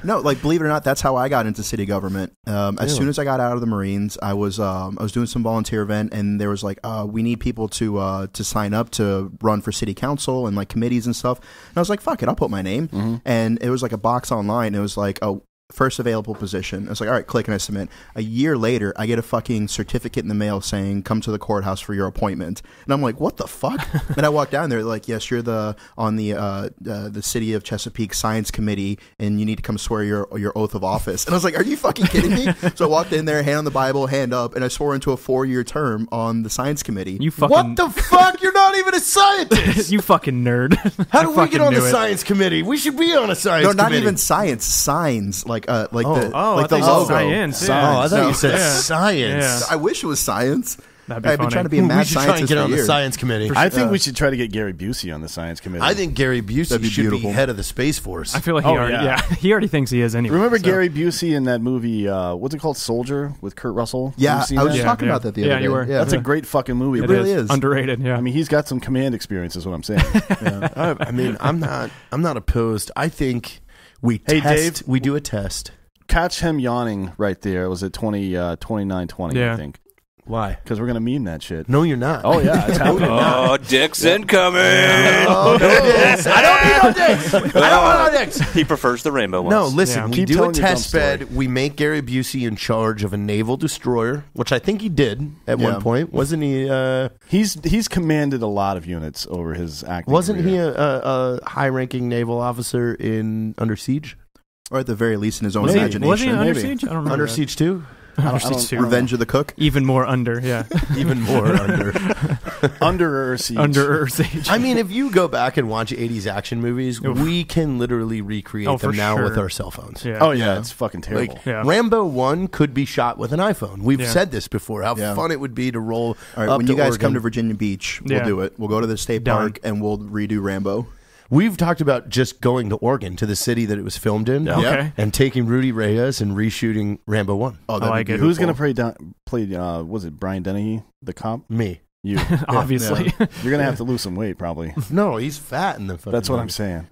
No, like believe it or not, that's how I got into city government. Um, as soon as I got out of the Marines, I was um, I was doing some volunteer event, and there was like, uh, we need people to uh, to sign up to run for city council and like committees and stuff. And I was like, fuck it, I'll put my name. And it was like a box online. It was like a first available position. I was like, all right, click, and I submit. A year later, I get a fucking certificate in the mail saying, come to the courthouse for your appointment. And I'm like, what the fuck? and I walk down there, like, yes, you're the on the uh, uh, the city of Chesapeake Science Committee, and you need to come swear your your oath of office. And I was like, are you fucking kidding me? so I walked in there, hand on the Bible, hand up, and I swore into a four year term on the science committee. You fucking what the fuck? You're not even a scientist. you fucking nerd. How I do we get on the it. science committee? We should be on a science no, not committee. even science, signs like uh, like the Oh, like I the thought you said logo. science. Oh, I thought No. you said Yeah. science. Yeah. I wish it was science. That'd be I've been funny. trying to be a we mad should try and scientist get for on the years. science committee. I think we should try to get Gary Busey on the science committee. I think Gary Busey That'd be should beautiful. be head of the space force. I feel like he Oh, already, yeah. yeah. he already thinks he is anyway. Remember so- Gary Busey in that movie? Uh, what's it called? Soldier with Kurt Russell. Yeah, Have you seen I was that? Yeah, talking yeah. about that the Yeah, other you day. were. Yeah, That's a great fucking movie. It but- really is. underrated. Yeah, I mean, he's got some command experience. Is what I'm saying. I, I mean, I'm not. I'm not opposed. I think we Hey, test. Dave. We do a test. Catch him yawning right there. It was at 20, uh, 29 20, I think. Why? Because we're gonna meme that shit. No, you're not. Oh yeah, it's happening. Oh, dicks incoming. Oh, no dicks. I don't need no dicks. I don't want no dicks. He prefers the rainbow ones. No, listen. Yeah. We Keep do a telling your dumb test story. bed. We make Gary Busey in charge of a naval destroyer, which I think he did at Yeah. one point. Wasn't he? Uh, He's he's commanded a lot of units over his acting. wasn't he career. a, a, a high-ranking naval officer in Under Siege? or at the very least in his own was he, imagination. was he Under maybe. Siege? I don't remember. Under that. Siege too. Under I don't- Siege. Revenge of the Cook. Even more under. Yeah, Even more under. under siege. under Earth Siege. I mean, if you go back and watch '80s action movies, we can literally recreate Oh, them now sure. with our cell phones. yeah. Oh yeah, Yeah. it's fucking terrible. Like Yeah. Rambo One could be shot with an iPhone. We've Yeah. said this before. How Yeah. fun it would be to roll All right, up when to you guys Oregon. come to Virginia Beach, we'll Yeah. do it. We'll go to the state Done. park and we'll redo Rambo. We've talked about just going to Oregon to the city that it was filmed in, Okay. and taking Rudy Reyes and reshooting Rambo One. Oh, that'd like be it. Who's gonna play? Down, play? Uh, was it Brian Dennehy, the cop? Me. You. Obviously, You're gonna have to lose some weight, probably. No, he's fat in the. That's what I'm saying.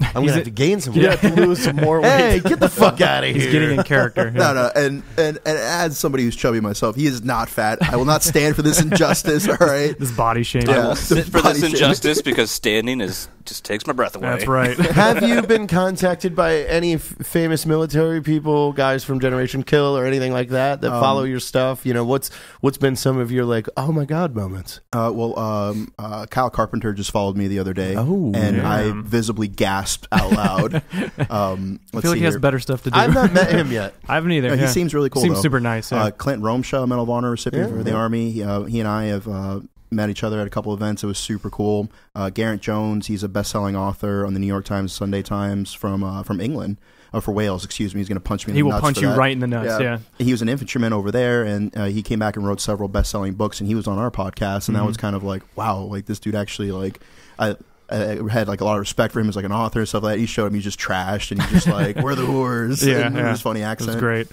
I'm gonna have to gain some You weight. have to lose some more weight. Hey, get the fuck out of here! he's getting in character. No, no, and, and and as somebody who's chubby myself, he is not fat. I will not stand for this injustice. All right. This body shame. Yeah. Sit for Body this shaming. injustice because standing is just takes my breath away. That's right. Have you been contacted by any f- famous military people, guys from Generation Kill, or anything like that that Um, follow your stuff? You know, what's what's been some of your like, oh my god moments? Uh, well, um, uh, Kyle Carpenter just followed me the other day, Oh, and I visibly gasped out loud. um, I feel like he has here. better stuff to do. I've not met him yet. I haven't either. Yeah, he seems really cool. Seems though. super nice. Yeah. Uh, Clint Romesha, Medal of Honor recipient Yeah, for the. Army. He, uh, he and I have uh, met each other at a couple events. It was super cool. Uh, Garrett Jones, he's a best-selling author on the New York Times, Sunday Times from uh, from England. Uh, for Wales, excuse me. He's going to punch me. in he will punch you that. right in the nuts. Yeah. He was an infantryman over there, and uh, he came back and wrote several best-selling books. And he was on our podcast, and that Mhm. was kind of like, wow, like this dude actually like. I, I had like a lot of respect for him as like an author and stuff like that. He showed him he's just trashed, and he's just like, "We're the whores." Yeah, and yeah. his funny It accent. was great.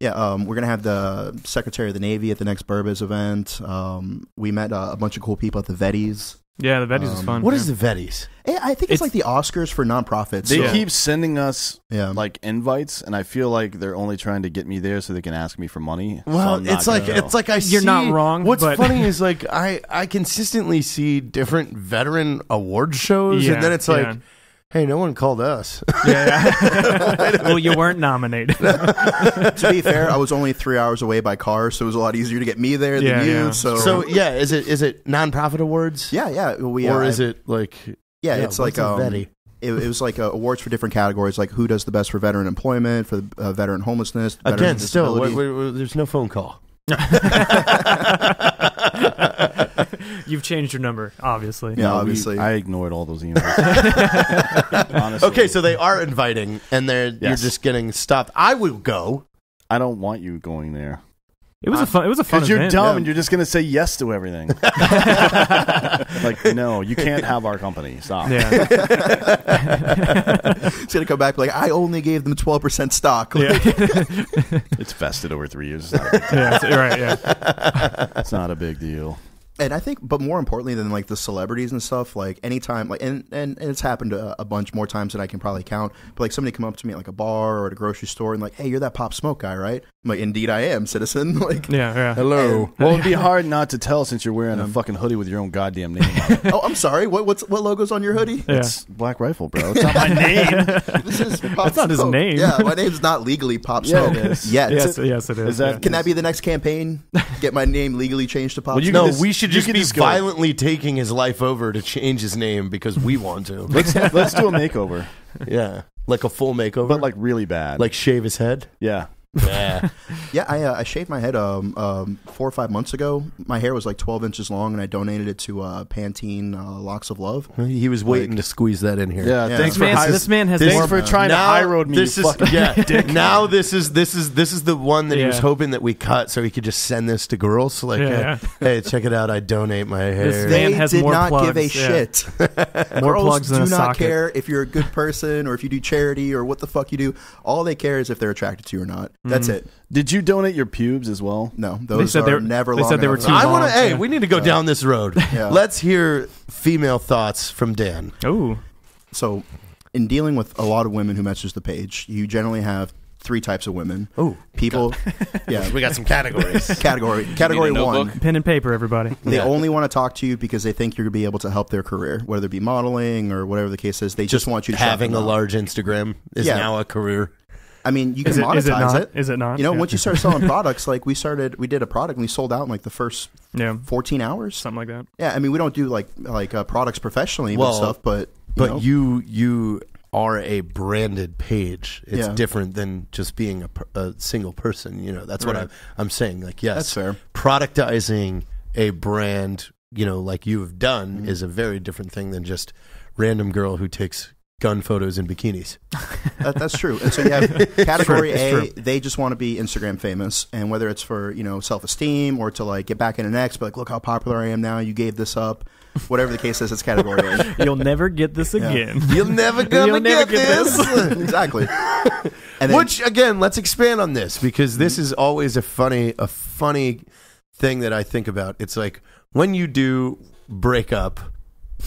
Yeah, um, we're gonna have the Secretary of the Navy at the next Burbas event. Um, we met uh, a bunch of cool people at the Vettys. Yeah, the Vetties was Um, fun. What yeah. is the Vetties? Eh, I think it's, It's- like the Oscars for nonprofits. They so- keep sending us yeah, like invites, and I feel like they're only trying to get me there so they can ask me for money. so Well, I'm not it's like gonna go. it's like I You're see, not wrong, What's but- funny is like I I consistently see different veteran award shows, Yeah, and then it's like, yeah. Hey, no one called us. Yeah, yeah. well, you weren't nominated. to be fair, I was only three hours away by car, so it was a lot easier to get me there Yeah, than you. yeah. So, so yeah, is it is it nonprofit awards? yeah, yeah, we or uh, is it like Yeah, it's like what's a um, Vetty? it, it was like uh, awards for different categories, like who does the best for veteran employment, for uh, veteran homelessness. veteran Again, still, wait, wait, wait, there's no phone call. You've changed your number, obviously. Yeah, No, we- obviously. I ignored all those emails. Honestly, Okay, so they are inviting, and they're you're Yes. just getting stopped. I will go. I don't want you going there It was a fun. It was a fun because you're event. dumb yeah. and you're just gonna say yes to everything. like, no, you can't have our company. Stop. Yeah, It's gonna come back like I only gave them twelve percent stock. yeah, It's vested over three years. It's not, a big- yeah. so- Right, yeah. it's not a big deal. And I think, but more importantly than like the celebrities and stuff, like anytime, like, and, and, it's happened a, a bunch more times than I can probably count. But like somebody come up to me at like a bar or at a grocery store and like, hey, you're that Pop Smoke guy, right? I'm like, indeed I am, citizen. like, Yeah, yeah. Hello. Well, it'd be hard not to tell since you're wearing a um, fucking hoodie with your own goddamn name on it. oh, I'm sorry. What what's what logo's on your hoodie? Yeah. It's Black Rifle, bro. It's not my name. This is Pop That's not his Smoke. name. Yeah, my name's not legally Pop Yeah, Smoke it is. yet. Yes, yes, it is. Is that- yeah. Can that be the next campaign? Get my name legally changed to Pop Well, you Smoke? No, can we should you just can be just go. violently taking his life over to change his name because we want to. Let's let's do a makeover, yeah, like a full makeover, but like really bad. like shave his head. yeah, Yeah. Yeah, I, uh, I shaved my head um, um, four or five months ago. My hair was like 12 inches long, and I donated it to uh, Pantene uh, Locks of Love. he was waiting to squeeze that in here. Yeah, Yeah. thanks This for man, high- this man has thanks more for trying to high road me. This you is fucking yeah. dick. Now this is this is this is the one that he was hoping that we cut, so he could just send this to girls. Like, Yeah, uh, yeah. hey, check it out. I donate my hair. This They man has did more not give a yeah. shit. More Girls plugs than do a not socket. care if you're a good person or if you do charity or what the fuck you do. All they care is if they're attracted to you or not. That's Mm-hmm. it. Did you donate your pubes as well? No, those said are they were- never they long said they were enough. too I want to. Hey, yeah. we need to go down this road. Yeah. Let's hear female thoughts from Dan. Oh, So, in dealing with a lot of women who message the page, you generally have three types of women. Oh, People, yeah, we got some categories. category category a one. notebook? Pen and paper, everybody. They Yeah. only want to talk to you because they think you're going to be able to help their career, whether it be modeling or whatever the case is. They just, want you to shout having them a out. large Instagram is Yeah. now a career. I mean, you can Is it, monetize is it not? it. Is it not? You know, yeah. once you start selling products, like we started, we did a product and we sold out in like the first yeah, 14 hours. something like that. Yeah, I mean, we don't do like like uh, products professionally Well, and stuff, but But know, you you are a branded page. It's Yeah. different than just being a, a single person. You know, that's what I'm, I'm saying. Like, yes, That's fair. Productizing a brand, you know, like you have done, Mm-hmm. is a very different thing than just random girl who takes gun photos in bikinis. That, that's true. And so you have category A, they just want to be Instagram famous, and whether it's for you know self esteem or to like get back in an X, but like look how popular I am now. You gave this up, whatever the case is. It's category A. You'll never get this again. You'll never gonna You'll never get, get this. exactly. And then, Which again, let's expand on this because this is always a funny, a funny thing that I think about. It's like when you do break up,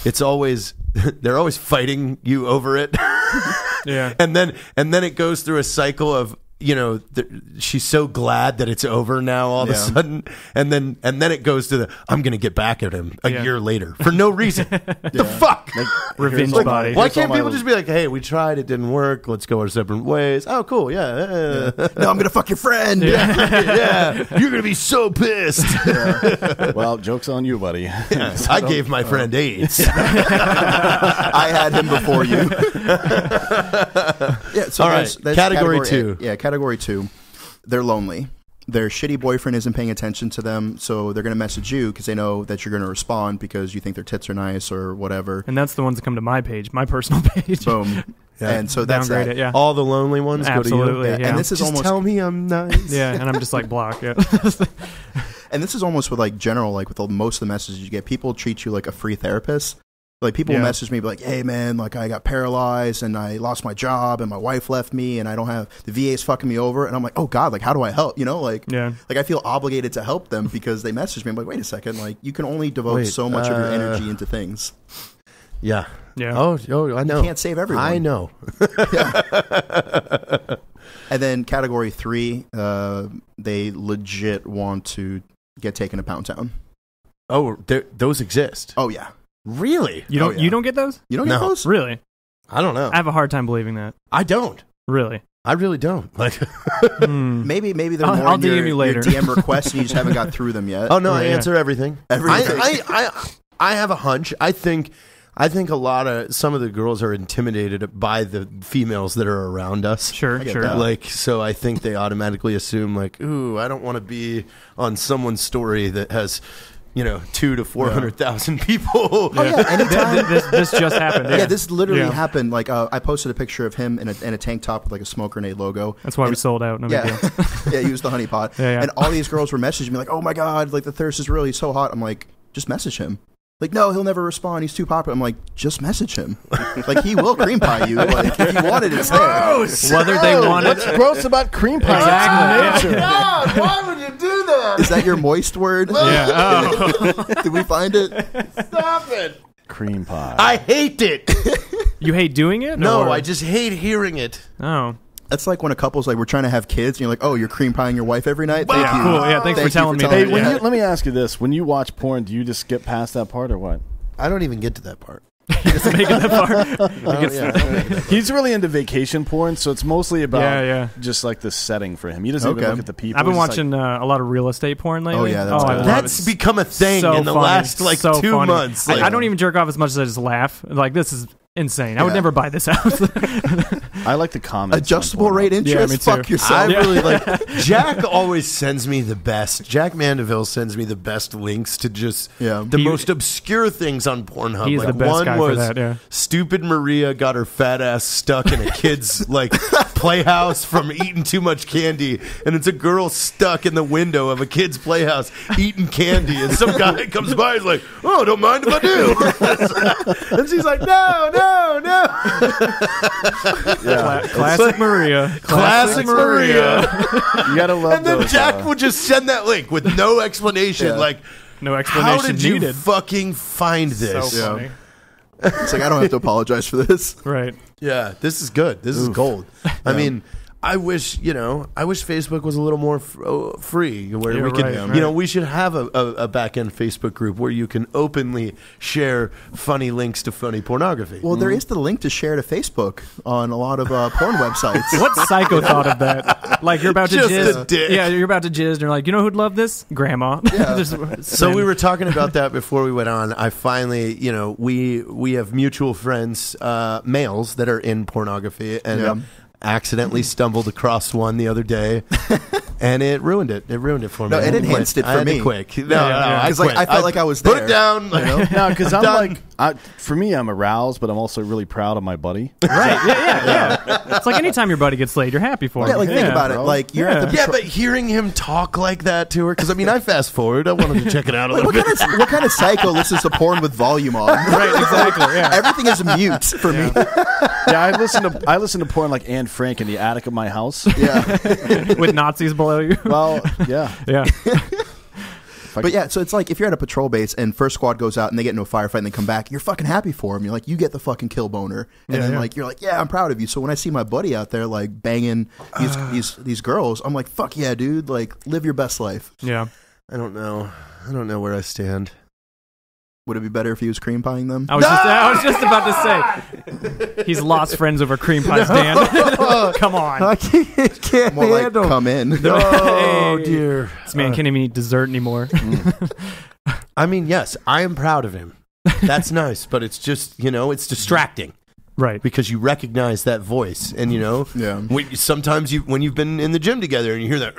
it's always they're always fighting you over it, Yeah. and then and then it goes through a cycle of you know th- she's so glad that it's over now all of a Yeah. sudden, and then and then it goes to the I'm gonna get back at him a Yeah. year later for no reason. The fuck. Revenge my- body. Why Here's all can't my- people just be like, "Hey, we tried, it didn't work. Let's go our separate ways." Oh, cool, yeah, no, I'm gonna fuck your friend. yeah, you're gonna be so pissed. well, joke's on you, buddy. I gave my uh, friend AIDS. I had him before you. yeah. So All right, there's- there's category A. two. Yeah, category two. They're lonely. Their shitty boyfriend isn't paying attention to them, so they're going to message you because they know that you're going to respond because you think their tits are nice or whatever. And that's the ones that come to my page, my personal page. Boom. Yeah. And so that's Downgrade that. it, yeah. All the lonely ones Absolutely, go to you. Yeah, yeah. And this is Just almost tell me I'm nice. yeah, and I'm just like block. Yeah. and this is almost with like general like with the, most of the messages you get people treat you like a free therapist like people Yeah. message me be like hey man like i got paralyzed and i lost my job and my wife left me and i don't have the va's fucking me over and i'm like oh god like how do i help you know like Yeah. like i feel obligated to help them because they message me i'm like wait a second like you can only devote Wait, so much of your uh, energy into things yeah. Yeah. Oh, oh, I know. You can't save everyone. I know. and then category three uh, they legit want to get taken to pound town Oh, those exist. oh yeah Really? You don't Oh, yeah. you don't get those? you don't get No. those Really? I don't know. I have a hard time believing that. I don't. Really? I really don't. Like, Hmm. Maybe maybe they're I'll- more I'll in your, DM you later. your DM requests and you just haven't got through them yet. oh no, I Yeah, yeah. answer everything. Everything. I, I, I, I have a hunch. I think, I think a lot of some of the girls are intimidated by the females that are around us. Sure, get sure. that. Like, so I think they automatically assume like, ooh, I don't want to be on someone's story that has, you know, two to four hundred thousand people. Oh yeah, anytime. This, this just happened. yeah, this literally Yeah. happened. Like uh, I posted a picture of him in a, in a tank top with like a smoke grenade logo. That's why we sold out. No Yeah, deal. yeah, he was the honeypot. Yeah, yeah. And all these girls were messaging me like, "Oh my god, like the thirst is really so hot." I'm like, just message him. Like, no, he'll never respond. He's too popular. I'm like, just message him. like, he will cream pie you. Like, if you want it, it's there. Whether they want it. What's gross about cream pie? Exactly. yeah. God, why would you do that? Is that your moist word? Yeah. Oh. Did we find it? Stop it! Cream pie. I hate it. You hate doing it? No, or- I just hate hearing it. Oh. That's like when a couple's like, we're trying to have kids, and you're like, oh, you're cream pieing your wife every night. Thank Yeah, you. cool. Yeah, thanks Thank for you telling me telling hey, when yeah. you, let me ask you this: When you watch porn, do you just skip past that part or what? I don't even get to that part. Just make it that far. Oh, yeah, I don't make it. He's really into vacation porn, so it's mostly about Yeah, yeah. just like the setting for him. He doesn't Okay. even look at the people. I've been He's just watching uh, a lot of real estate porn lately. Oh, yeah, that's I good. love That's become a thing So in the funny. last like So two funny. months. I, I don't even jerk off as much as I just laugh. Like this is insane. I would Yeah. never buy this house. I like the comments. Adjustable rate interest. me too. Fuck yourself. I really like Jack always sends me the best. Jack Mandeville sends me the best links to just Yeah. the He- most obscure things on Pornhub. He's like the best one guy for was that, yeah. stupid Maria got her fat ass stuck in a kid's like playhouse from eating too much candy, and it's a girl stuck in the window of a kid's playhouse eating candy, and some guy comes by and is like, "Oh, don't mind if I do," and she's like, "No, no, no." Yeah, Classic Maria. Classic Maria. you gotta love And then those, Jack uh, would just send that link with no explanation. Yeah. Like, No explanation. how explanation did you fucking find so this? Yeah. It's like I don't have to apologize for this. Right. Yeah, this is good. This is gold. I mean, I wish you know. I wish Facebook was a little more f- uh, free, where Yeah, we could, right, you right. know, we should have a, a, a back end Facebook group where you can openly share funny links to funny pornography. Well, there is the link to share to Facebook on a lot of uh, porn websites. What psycho thought of that? Like you're about to Just jizz. a dick. Yeah, you're about to jizz, and you're like, you know who'd love this? Grandma. Just So we were talking about that before we went on. I finally, you know, we we have mutual friends, uh, males that are in pornography, and Yeah. Accidentally mm. stumbled across one the other day, and it ruined it. It ruined it for me. No, it had enhanced quit. it for had to me. quick. No, Yeah, no, yeah. I 'Cause, like. I felt like I was put there, it down. you know? No, because I'm Done. like, I, for me, I'm aroused, but I'm also really proud of my buddy. right. Yeah, yeah, yeah. It's like anytime your buddy gets laid, you're happy for him. yeah, like think about it. Like you're at the Yeah, but hearing him talk like that to her, because I mean, I fast forward. I wanted to check it out a Like, little what bit. kind of what kind of psycho listens to porn with volume on? Right, exactly. Yeah. Everything is mute for me. yeah, I listen to I listen to porn like Anne Frank in the attic of my house. Yeah, With Nazis below you. Well, yeah, Yeah. but yeah. So it's like if you're at a patrol base and first squad goes out and they get into a firefight and they come back, you're fucking happy for them. You're like, you get the fucking kill boner, and Yeah, then yeah. like you're like, yeah, I'm proud of you. So when I see my buddy out there like banging these these these girls, I'm like, fuck yeah, dude. Like live your best life. Yeah. I don't know. I don't know where I stand. Would it be better if he was cream pieing them? I was just I was just about to say he's lost friends over cream pies, Dan. Come on. I can't, can't More like handle. come in. Oh Hey. dear. This man can't even eat dessert anymore. Mm. I mean, yes, I am proud of him. That's nice, but it's just you know, it's distracting right. because you recognize that voice, and you know, Yeah. when, sometimes you when you've been in the gym together and you hear that,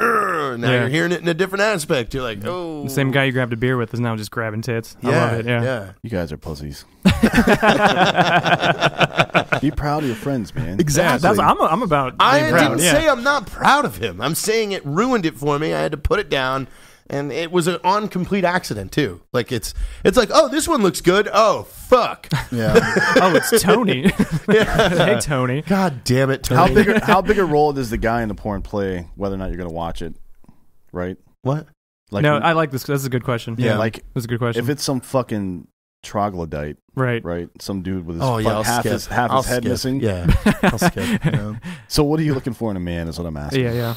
now Yeah. you're hearing it in a different aspect. You're like, oh, The same guy you grabbed a beer with is now just grabbing tits. I love it. Yeah. yeah. you guys are pussies. Be proud of your friends, man. Exactly. That's, I'm, I'm about I being proud. didn't yeah. say I'm not proud of him. I'm saying it ruined it for me. I had to put it down, and it was an on complete accident too. Like it's it's like, oh, this one looks good. Oh, fuck. yeah. oh, it's Tony. hey, Tony. God damn it, Tony. How big? A, how big a role does the guy in the porn play? Whether or not you're going to watch it, right? What? Like, no, when- I like this. That's a good question. yeah, like that's a good question. if it's some fucking troglodyte, right. right? Some dude with his Oh yeah, fuck- I'll half skip. his half I'll his head skip. missing. Yeah, I'll skip. Yeah. So what are you looking for in a man? Is what I'm asking. Yeah, yeah.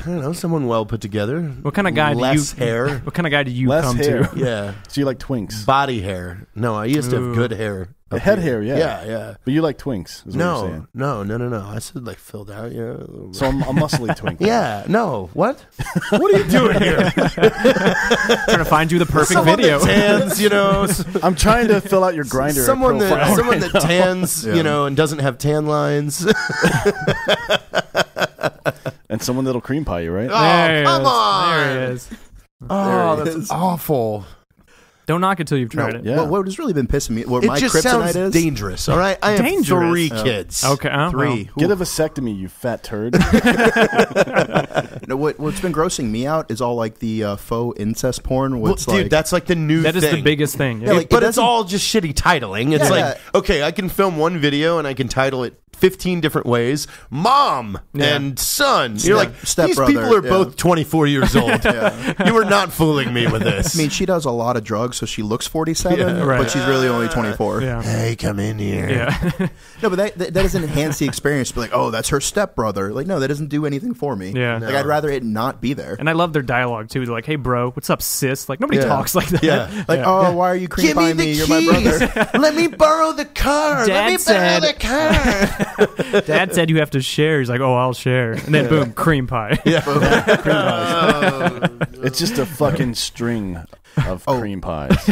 I don't know, someone well put together. What kind of guy Less do you? hair. What kind of guy do you Less come hair. to? Yeah, So you like twinks? body hair. No, I used to have good hair. The head here. hair, yeah. yeah, yeah. But you like twinks? Is what you're No, saying. no, no, no, no. I said like filled out. Yeah. a little bit. So I'm a muscly twink. yeah. No. What? What are you doing here? Trying to find you the perfect someone video. that tans, you know. s- I'm trying to fill out your Grindr. someone that profile someone right that tans, Yeah. you know, and doesn't have tan lines. and someone that'll cream pie you, right? Oh, there come is. on. There he is. oh, There it that's is. awful. Don't knock it till you've No, tried it. Yeah. what, what has really been pissing me, what It my just kryptonite sounds is, dangerous. All right, I have Dangerous. three Yeah. kids. Okay. uh, three. Get a vasectomy, you fat turd. You know, what, what's been grossing me out is all like the uh, faux incest porn. Well, What's dude, like, that's like the new That is thing. the biggest thing. Yeah. Yeah, like, but it it's doesn't- all just shitty titling. It's Yeah, like, yeah. okay, I can film one video and I can title it 15 different ways. Mom Yeah. and son. You're Step- like, step these brother, people are yeah. both 24 years old. You were not fooling me with this. I mean, she does a lot of drugs, so she looks 47, Yeah, right. but she's really only 24. yeah. hey, come in here. Yeah. No, but that, that, that doesn't enhance the experience. To be like, oh, that's her stepbrother. Like, no, that doesn't do anything for me. Yeah. Like, I'd rather it not be there. And I love their dialogue too. They're like, "Hey, bro, what's up, sis?" Like nobody Yeah. talks like that. Yeah. Like, oh, why are you cream Give me the me? keys. You're my brother. Let me borrow the car. Dad Let me said- borrow the car. Dad said you have to share. He's like, "Oh, I'll share." And then boom, cream pie. Yeah. cream pies. Oh, it's just a fucking string of Oh. cream pies.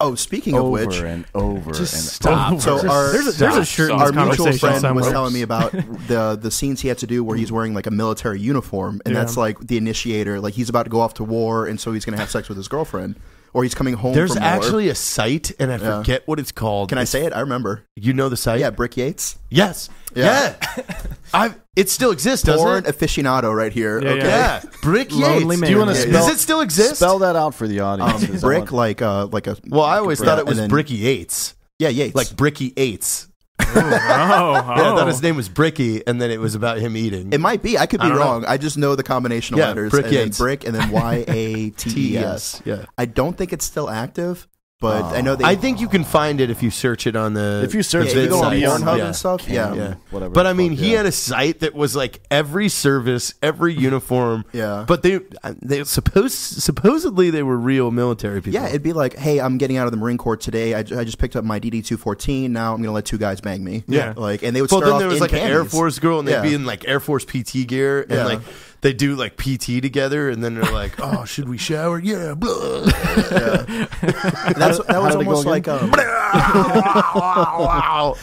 Oh, speaking of which. over which, and over Just and stop. over. so our There's a, there's a shirt in our mutual conversation friend somewhere. was telling me about the the scenes he had to do where he's wearing like a military uniform, and Yeah. that's like the initiator. Like he's about to go off to war, and so he's going to have sex with his girlfriend, or he's coming home. There's from war. actually a site, and I Yeah. forget what it's called. Can I say it? I remember. You know the site? Yeah, Brick Yates, Yes. Yeah. Yeah. I. It still exists, doesn't porn it? aficionado, right here. Yeah, okay. Yeah. Brick Lonely Yates. man. Do you want to Yeah. spell? Does it still exist? Spell that out for the audience. Um, 'cause I brick want- like uh like a Well, I always thought it and was then- Bricky Yates, yeah Yates like Bricky Yates. Oh, oh. Yeah, I thought oh. his name was Bricky, and then it was about him eating. It might be. I could be I don't know. wrong. I just know the combination of Yeah, letters. Brick and then Yates. brick and then Y A T E S. Yeah. I don't think it's still active, but I know they. I think you can find it if you search it on the. If you search yeah, the you go on sites. Pornhub Yeah. and stuff. Yeah. Yeah. Mm. whatever. But the I mean, fuck, he yeah. had a site that was like every service, every uniform. Yeah. But they, they supposed supposedly they were real military people. Yeah, it'd be like, hey, I'm getting out of the Marine Corps today. I, ju- I just picked up my DD 214. Now I'm going to let two guys bang me. Yeah. Like, and they would Well, start then off there was in like an Air panties. Force girl, and they'd Yeah. be in like Air Force PT gear, and Yeah. like they do like PT together, and then they're like, "Oh, should we shower? Yeah." blah." That's, that was did it go almost like again? um.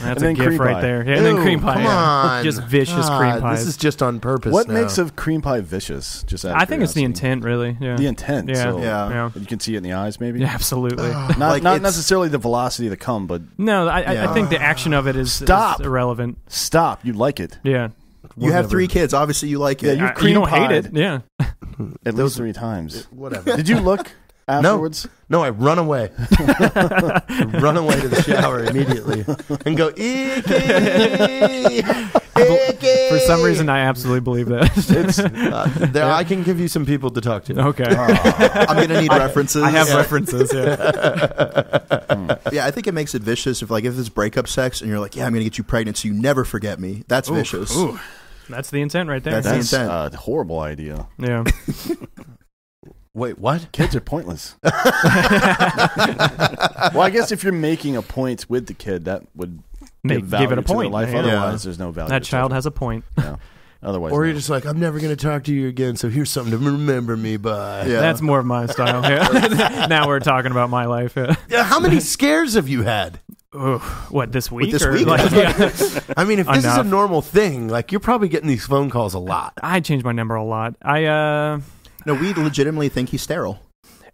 That's And a then gift right there. Yeah, and then cream pie. Come yeah. on, Just vicious cream pie. This is just on purpose. What now. makes a cream pie vicious? Just out of I think it's the curiosity. intent, really. Yeah. The intent. Yeah. So Yeah. Yeah. You can see it in the eyes, maybe. Yeah, absolutely. Not Like, not it's- necessarily the velocity of the cum, but no, I, I, Yeah. I think the action of it is, Stop. is irrelevant. stop. You like it Yeah. You have three kids. Obviously, you like it. Yeah, you I- cream don't hate it. Yeah. at least three times. Whatever. Did you look afterwards? No, I run away. I run away to the shower immediately and go, icky, icky. For some reason, I absolutely believe that. Uh, there, I can give you some people to talk to. okay. I'm going to need references. I have references. Yeah. Yeah, I think it makes it vicious if, like, if it's breakup sex and you're like, yeah, I'm going to get you pregnant so you never forget me. That's vicious. That's the intent right there. That's the intent. a horrible idea. yeah. Wait, what? Kids are pointless. well, I guess if you're making a point with the kid, that would Make- give, value give it a to point. life. Yeah. Otherwise, there's no value. That child children. has a point. Yeah. Otherwise, Or no. you're just like, I'm never going to talk to you again, so here's something to remember me by. Yeah. That's more of my style. Yeah. now we're talking about my life. Yeah. Yeah, How many scares have you had? Ooh, what this week? this or week? like- yeah. I mean, if this is a normal thing, like you're probably getting these phone calls a lot. I change my number a lot. I uh, No, we legitimately think he's sterile.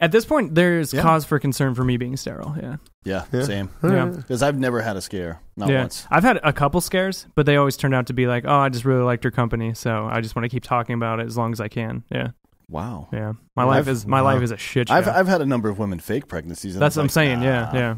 at this point, there's Yeah. cause for concern for me being sterile. Yeah. yeah, Yeah. same. Yeah. Because I've never had a scare, not yeah. once. I've had a couple scares, but they always turned out to be like, oh, I just really liked your company, so I just want to keep talking about it as long as I can. Yeah. Wow. Yeah. My Well, life I've- is my wow. life is a shit show. I've I've had a number of women fake pregnancies. And That's I'm what I'm like, saying. Yeah. "Ah, Yeah.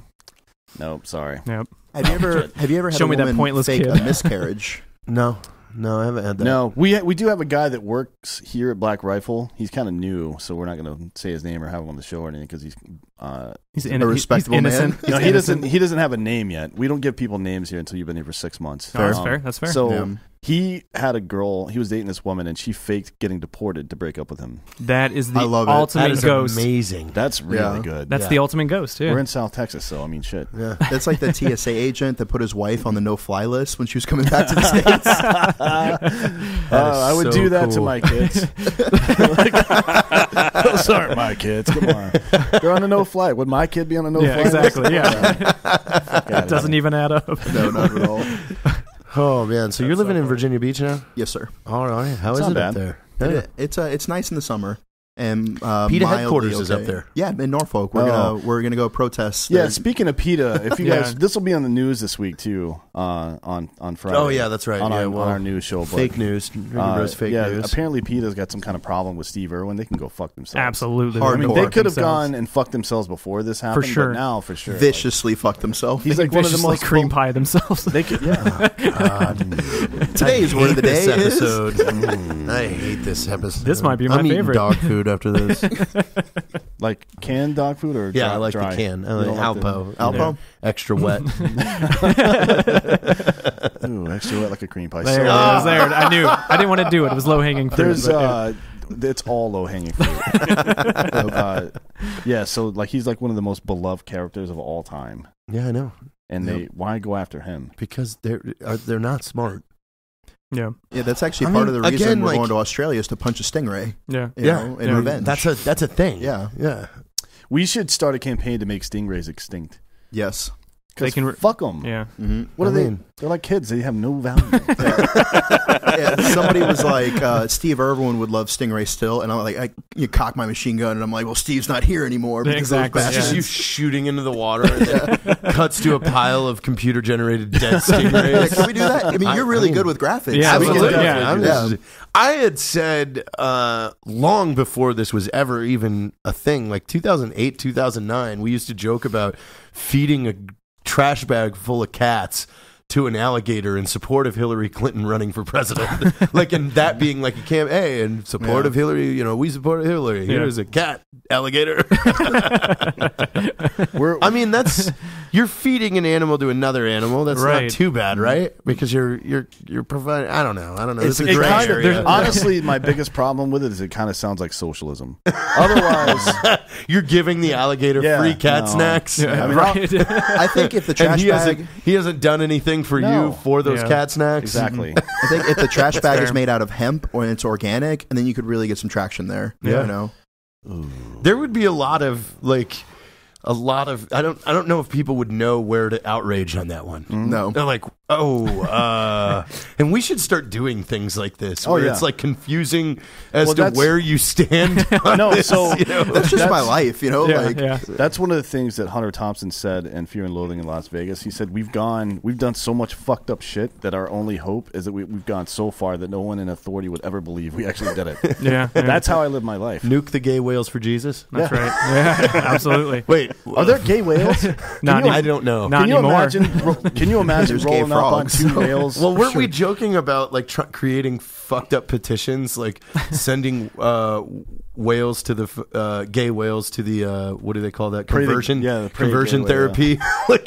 Nope. Sorry. Yep. Have you ever have you ever had Show a me that woman pointless fake kid. a miscarriage? No, no, I haven't had that. No, we we do have a guy that works here at Black Rifle. He's kind of new, so we're not going to say his name or have him on the show or anything because he's uh, He's, A in, he's- respectable he's man? innocent. you know, He's he innocent. doesn't he doesn't have a name yet. We don't give people names here until you've been here for six months. Oh, that's Um, fair. That's fair. So Yeah. He had a girl. He was dating this woman, and she faked getting deported to break up with him. that is the I love it. ultimate that is ghost. amazing. That's really Yeah. good. That's Yeah. the ultimate ghost. Yeah. We're in South Texas, so I mean, shit. Yeah. That's like the TSA agent that put his wife on the no-fly list when she was coming back to the states. Uh, I would so do that to cool. my kids. Those aren't my kids. Come on, they're on a no flight. Would my kid be on a no yeah. flight? Exactly. Yeah. Yeah, it doesn't even add up. no, not at all. Oh man, so you're living in Virginia Beach now? Yes, sir. All right. How It's is not it up bad. there? It- Yeah. it's uh, it's nice in the summer. And uh, PETA mildly headquarters is up there. Yeah, in Norfolk. We're Oh. gonna we're gonna go protest. Yeah, the- speaking of PETA, if you Yeah. guys, this will be on the news this week too, uh, on on Friday. Oh yeah, that's right. on, yeah, our, well, on our news show. But, fake news. Ringo uh, fake yeah, news. apparently PETA's got some kind of problem with Steve Irwin. They can go fuck themselves. Absolutely. Hardcore. I mean, they could have gone and fucked themselves before this happened, For sure. but now for sure, like, viciously fucked himself. he's like one of the most cream pie themselves. They could, yeah. Today's I word of the hate this day is- episode. Mm, I hate this episode. This might be my I'm eating favorite. dog food after this. like canned dog food or yeah, dry, I like dry? the can. I You like don't like the- Alpo. Alpo? Extra wet. Ooh, extra wet like a cream pie. There So, it is. There. I knew. I didn't want to do it. It was low hanging fruit. There's but, yeah. uh, it's all low hanging fruit. uh, yeah, so like he's like one of the most beloved characters of all time, yeah, I know. and they why go after him? Because they're are, they're not smart. Yeah. Yeah, that's actually I part mean, of the reason again, we're like- going to Australia is to punch a stingray. Yeah. You Yeah. know, in Yeah. revenge. That's a that's a thing. Yeah. Yeah. We should start a campaign to make stingrays extinct. Yes. They can re- fuck them. Yeah. hmm What I are they? mean- They're like kids. They have no value. yeah, somebody was like, uh, Steve Irwin would love Stingray still, and I'm like, I you cock my machine gun, and I'm like, well, Steve's not here anymore because Exactly, those yeah. Just you shooting into the water, and then cuts to a pile of computer generated dead stingrays. Yeah, can we do that? I mean, you're I really mean- good with graphics. Yeah, Absolutely. definitely Yeah, I'm just- I had said uh, long before this was ever even a thing, like 2008, 2009, we used to joke about feeding a trash bag full of cats to an alligator in support of Hillary Clinton running for president. like, and that being like a camp, hey, in support Yeah. of Hillary, you know, we support Hillary. Yeah. Here's a cat, alligator. We're, I mean, that's you're feeding an animal to another animal. That's Right. not too bad, right? Because you're you're you're providing. I don't know. I don't know. It's It's, a a it gray kind of, area. there's- honestly, my biggest problem with it is it kind of sounds like socialism. Otherwise, You're giving the alligator Yeah, free cat no. snacks. Yeah, I mean, right. I think if the And trash he bag, hasn't he hasn't done anything for No. you for those Yeah. cat snacks. exactly. I think if the trash bag is fair. made out of hemp or it's organic, and then you could really get some traction there. Yeah. You know, There would be a lot of like a lot of I don't I don't know if people would know where to outrage on that one. no. They're like, oh, uh, and we should start doing things like this, Oh, where yeah. it's like confusing as Well, to where you stand. No, this, so- you know? That's just my life, you know. yeah, like, yeah. That's one of the things that Hunter Thompson said in Fear and Loathing in Las Vegas. He said, We've gone, we've done so much fucked up shit that our only hope is that we, we've gone so far that no one in authority would ever believe we actually did it. Yeah, yeah. That's how I live my life. nuke the gay whales for Jesus. That's right. Yeah, absolutely. Wait, Are there gay whales? Not I don't know. Not Can you anymore. imagine? ro- Can you imagine rolling up on two whales? Well, weren't we joking about like tr- creating fucked up petitions, like sending uh, whales to the f- uh, gay whales to the uh, what do they call that Pray to- conversion? yeah, the conversion gay whale, therapy. like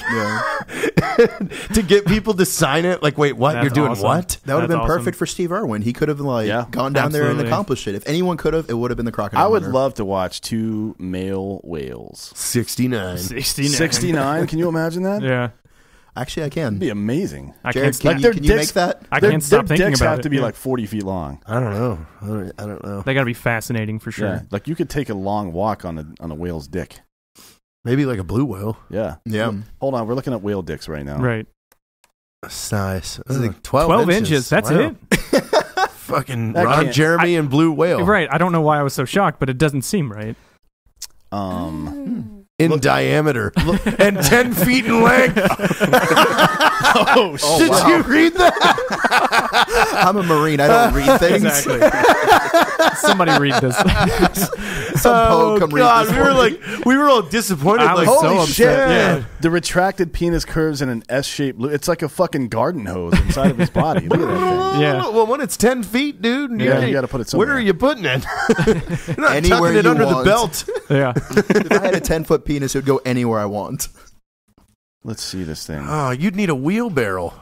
to get people to sign it. Like, wait, what? That's You're doing awesome. what? That would have been awesome. perfect for Steve Irwin. He could have like Yeah. gone down there and accomplished it. If anyone could have, it would have been the crocodile. I would hunter. love to watch two male whales. Sixty nine. 69. 69? Can you imagine that? Yeah. Actually, I can. It'd can. be amazing. I Jarred, can't stop. can, you, their can you make that? I can't stop their thinking dicks about have it. to be Yeah. like 40 feet long. I don't know. I don't, I don't know. They got to be fascinating for sure. Yeah. Like you could take a long walk on a, on a whale's dick. Maybe like a blue whale. Yeah. Yeah. Hold on. We're looking at whale dicks right now. Right. Size. Is it Uh, 12, 12 inches. That's Wow. it. Fucking That Ron can't- Jeremy and blue whale. Right. I don't know why I was so shocked, but it doesn't seem right. Um, In diameter and 10 feet in length. oh, Did wow. you read that? I'm a marine. I don't read things. Exactly. Somebody read this. Some poet oh, come read this we were like, we were all disappointed. I was like, so holy upset. shit! Yeah. The retracted penis curves in an S-shaped loop. It's like a fucking garden hose inside of his body. Look at that. Yeah. Well, when it's ten feet, dude, Yeah, you, you gotta put it somewhere. Where are you putting it? You're not Anywhere tucking it you under the belt. Yeah. if I had a 10 foot penis, it would go anywhere I want. Let's see this thing. Oh, you'd need a wheelbarrow.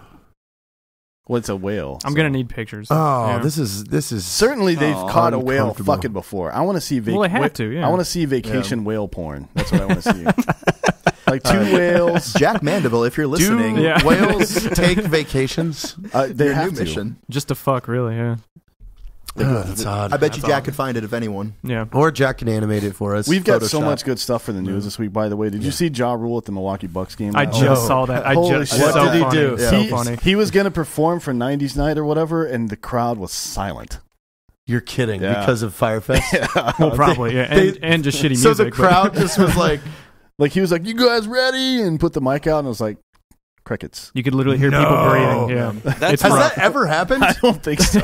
What's a whale? I'm So- going to need pictures. Oh, Yeah. this is this is Certainly, they've Oh, caught a whale fucking before. I want to see. Vac- Well, they have to, yeah. I want to see vacation whale porn. That's what I want to see. like two Uh, whales. Jack Mandeville, if you're listening, Do Yeah. whales take vacations? Uh, they your have new to. mission. Just to fuck, really. Yeah. That's odd. I bet you That's Jack odd. could find it if anyone. Yeah. Or Jack can animate it for us. We've got so Photoshop. much good stuff for the news this week. By the way, did you see Ja Rule at the Milwaukee Bucks game? I just saw that. I Holy just shit. so What did he funny. do? So he, funny. he was going to perform for 90s night or whatever, and the crowd was silent. You're kidding Yeah. because of Fyre Fest. Well, probably. Yeah. And, They- and just shitty music. so music. the but- crowd just was like, Like he was like, "You guys ready?" and put the mic out, and I was like, "Crickets." you could literally hear No. people breathing. Yeah. That's has rough. that ever happened? I don't think so.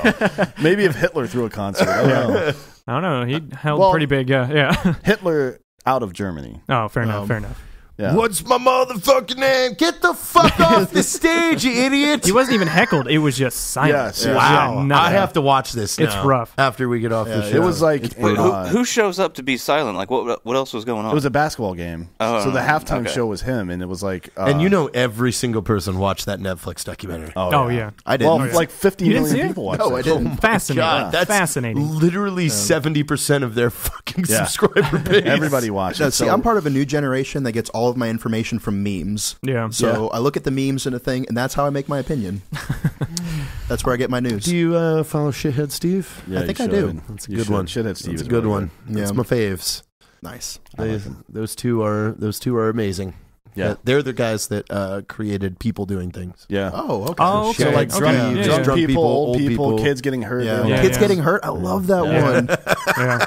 Maybe if Hitler threw a concert. I don't know. I don't know. He held Well- pretty big. Yeah. Yeah. Hitler out of Germany. oh, fair enough. Um, Fair enough. Yeah. What's my motherfucking name? Get the fuck off the stage, you idiot! He wasn't even heckled. It was just silence. Yes, Yeah, yes. Wow, nothing. I have to watch this. It's now rough. after we get off Yeah, the show. it was like Wait, who, uh, who shows up to be silent? Like, what what else was going on? It was a basketball game. Oh, so the halftime okay. show was him, and it was like, uh, and you know, every single person watched that Netflix documentary. Oh, yeah. I Well, didn't. like 50 You didn't million see it? people watched no, it. I didn't. Fascinating. God, that's Fascinating. Literally seventy percent of their fucking Yeah. subscriber base. Everybody watched No, see, So I'm part of a new generation that gets all of my information from memes. Yeah. So I look at the memes and a thing, and that's how I make my opinion. that's where I get my news. Do you uh, follow Shithead Steve? yeah, I think I do. That's a You good should. one. Shithead Steve That's a is good really one. good. That's my faves. Nice. They- those two are those two are amazing. Yeah. they're the guys that uh, created people doing things. Yeah. Oh, okay. Oh, okay. like So like okay. drunk, yeah, drunk yeah. drunk people, people, old old people, people. kids getting hurt. Yeah. Yeah, Kids yeah. getting hurt. I love that Yeah. one. Yeah.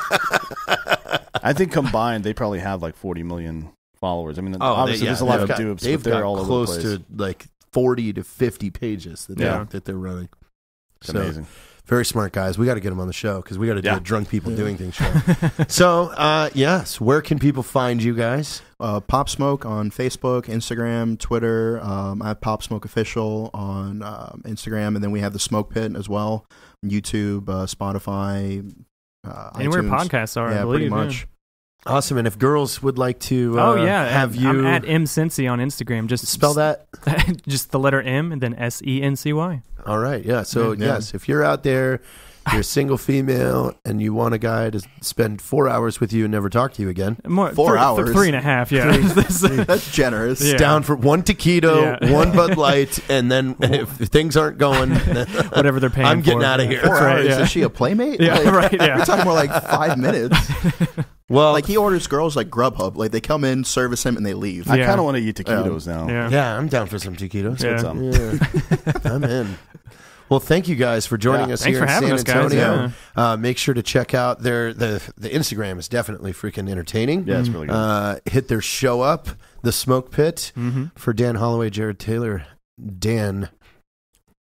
I think combined they probably have like 40 million followers. I mean, Oh, obviously there's a lot of got, dupes, They've but they're got all close over the place. to like forty to fifty pages that Yeah. they're, that they're running. It's So, amazing. Very smart guys. We got to get them on the show because we got to do Yeah. a drunk people doing things show. so, uh, yes, where can people find you guys? Uh, Pop Smoke on Facebook, Instagram, Twitter. Um, I have Pop Smoke Official on um, Instagram, and then we have the Smoke Pit as well. YouTube, uh, Spotify, uh, Anywhere iTunes. podcasts are, yeah, I believe. pretty much. Awesome. And if girls would like to, uh, Oh yeah, have I'm- you I'm at M Cincy on Instagram. Just spell that. just the letter M and then S E N C Y. All right. Yeah. So Yeah. yes, if you're out there, you're a single female, and you want a guy to spend four hours with you and never talk to you again. More Four three, hours. three and a half. Yeah. That's generous. Yeah. Down for one taquito, Yeah. one Bud Light, and then if things aren't going, Whatever they're paying. I'm getting for. out of here. Four That's right, hours. yeah. Is she a playmate? Yeah, Like, right, yeah. We're talking more like five minutes. Well, Like he orders girls like Grubhub. Like they come in, service him, and they leave. I Yeah. kind of want to eat taquitos now. Yeah. yeah, I'm down for some taquitos. Yeah. Some. Yeah. I'm in. Well, thank you guys for joining Yeah. us Thanks here for in having San us, guys. Antonio. Uh, make sure to check out their the the Instagram is definitely freaking entertaining. Yeah, it's really good. Uh, hit their show up, the Smoke Pit, Mm-hmm. for Dan Hollaway, Jarred Taylor, Dan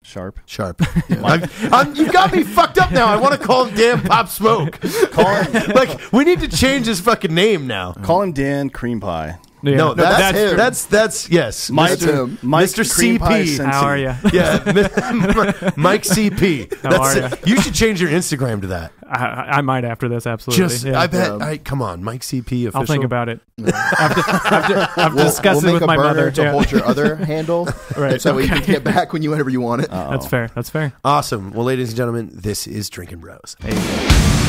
Sharp. Sharp. I'm, I'm, you got me fucked up now. I want to call him Dan Pop Smoke. Call him, like we need to change his fucking name now. call him Dan Cream Pie. Yeah. No, that's that's him. that's that's yes, Mike, Mr. him. Mike Mr. CP. How are you? Yeah, Mike CP. How That's are it. You should change your Instagram to that. I, I might after this. Absolutely. Just, Yeah. I bet. Um, I, come on, Mike CP official. I'll think about it. I've, I've We'll, discussed we'll it make with a my burner mother. to yeah. hold your other handle, Right, so you okay. can get back when you whenever you want it. That's fair. That's fair. Awesome. Well, ladies and gentlemen, this is Drinkin' Bros. Hey.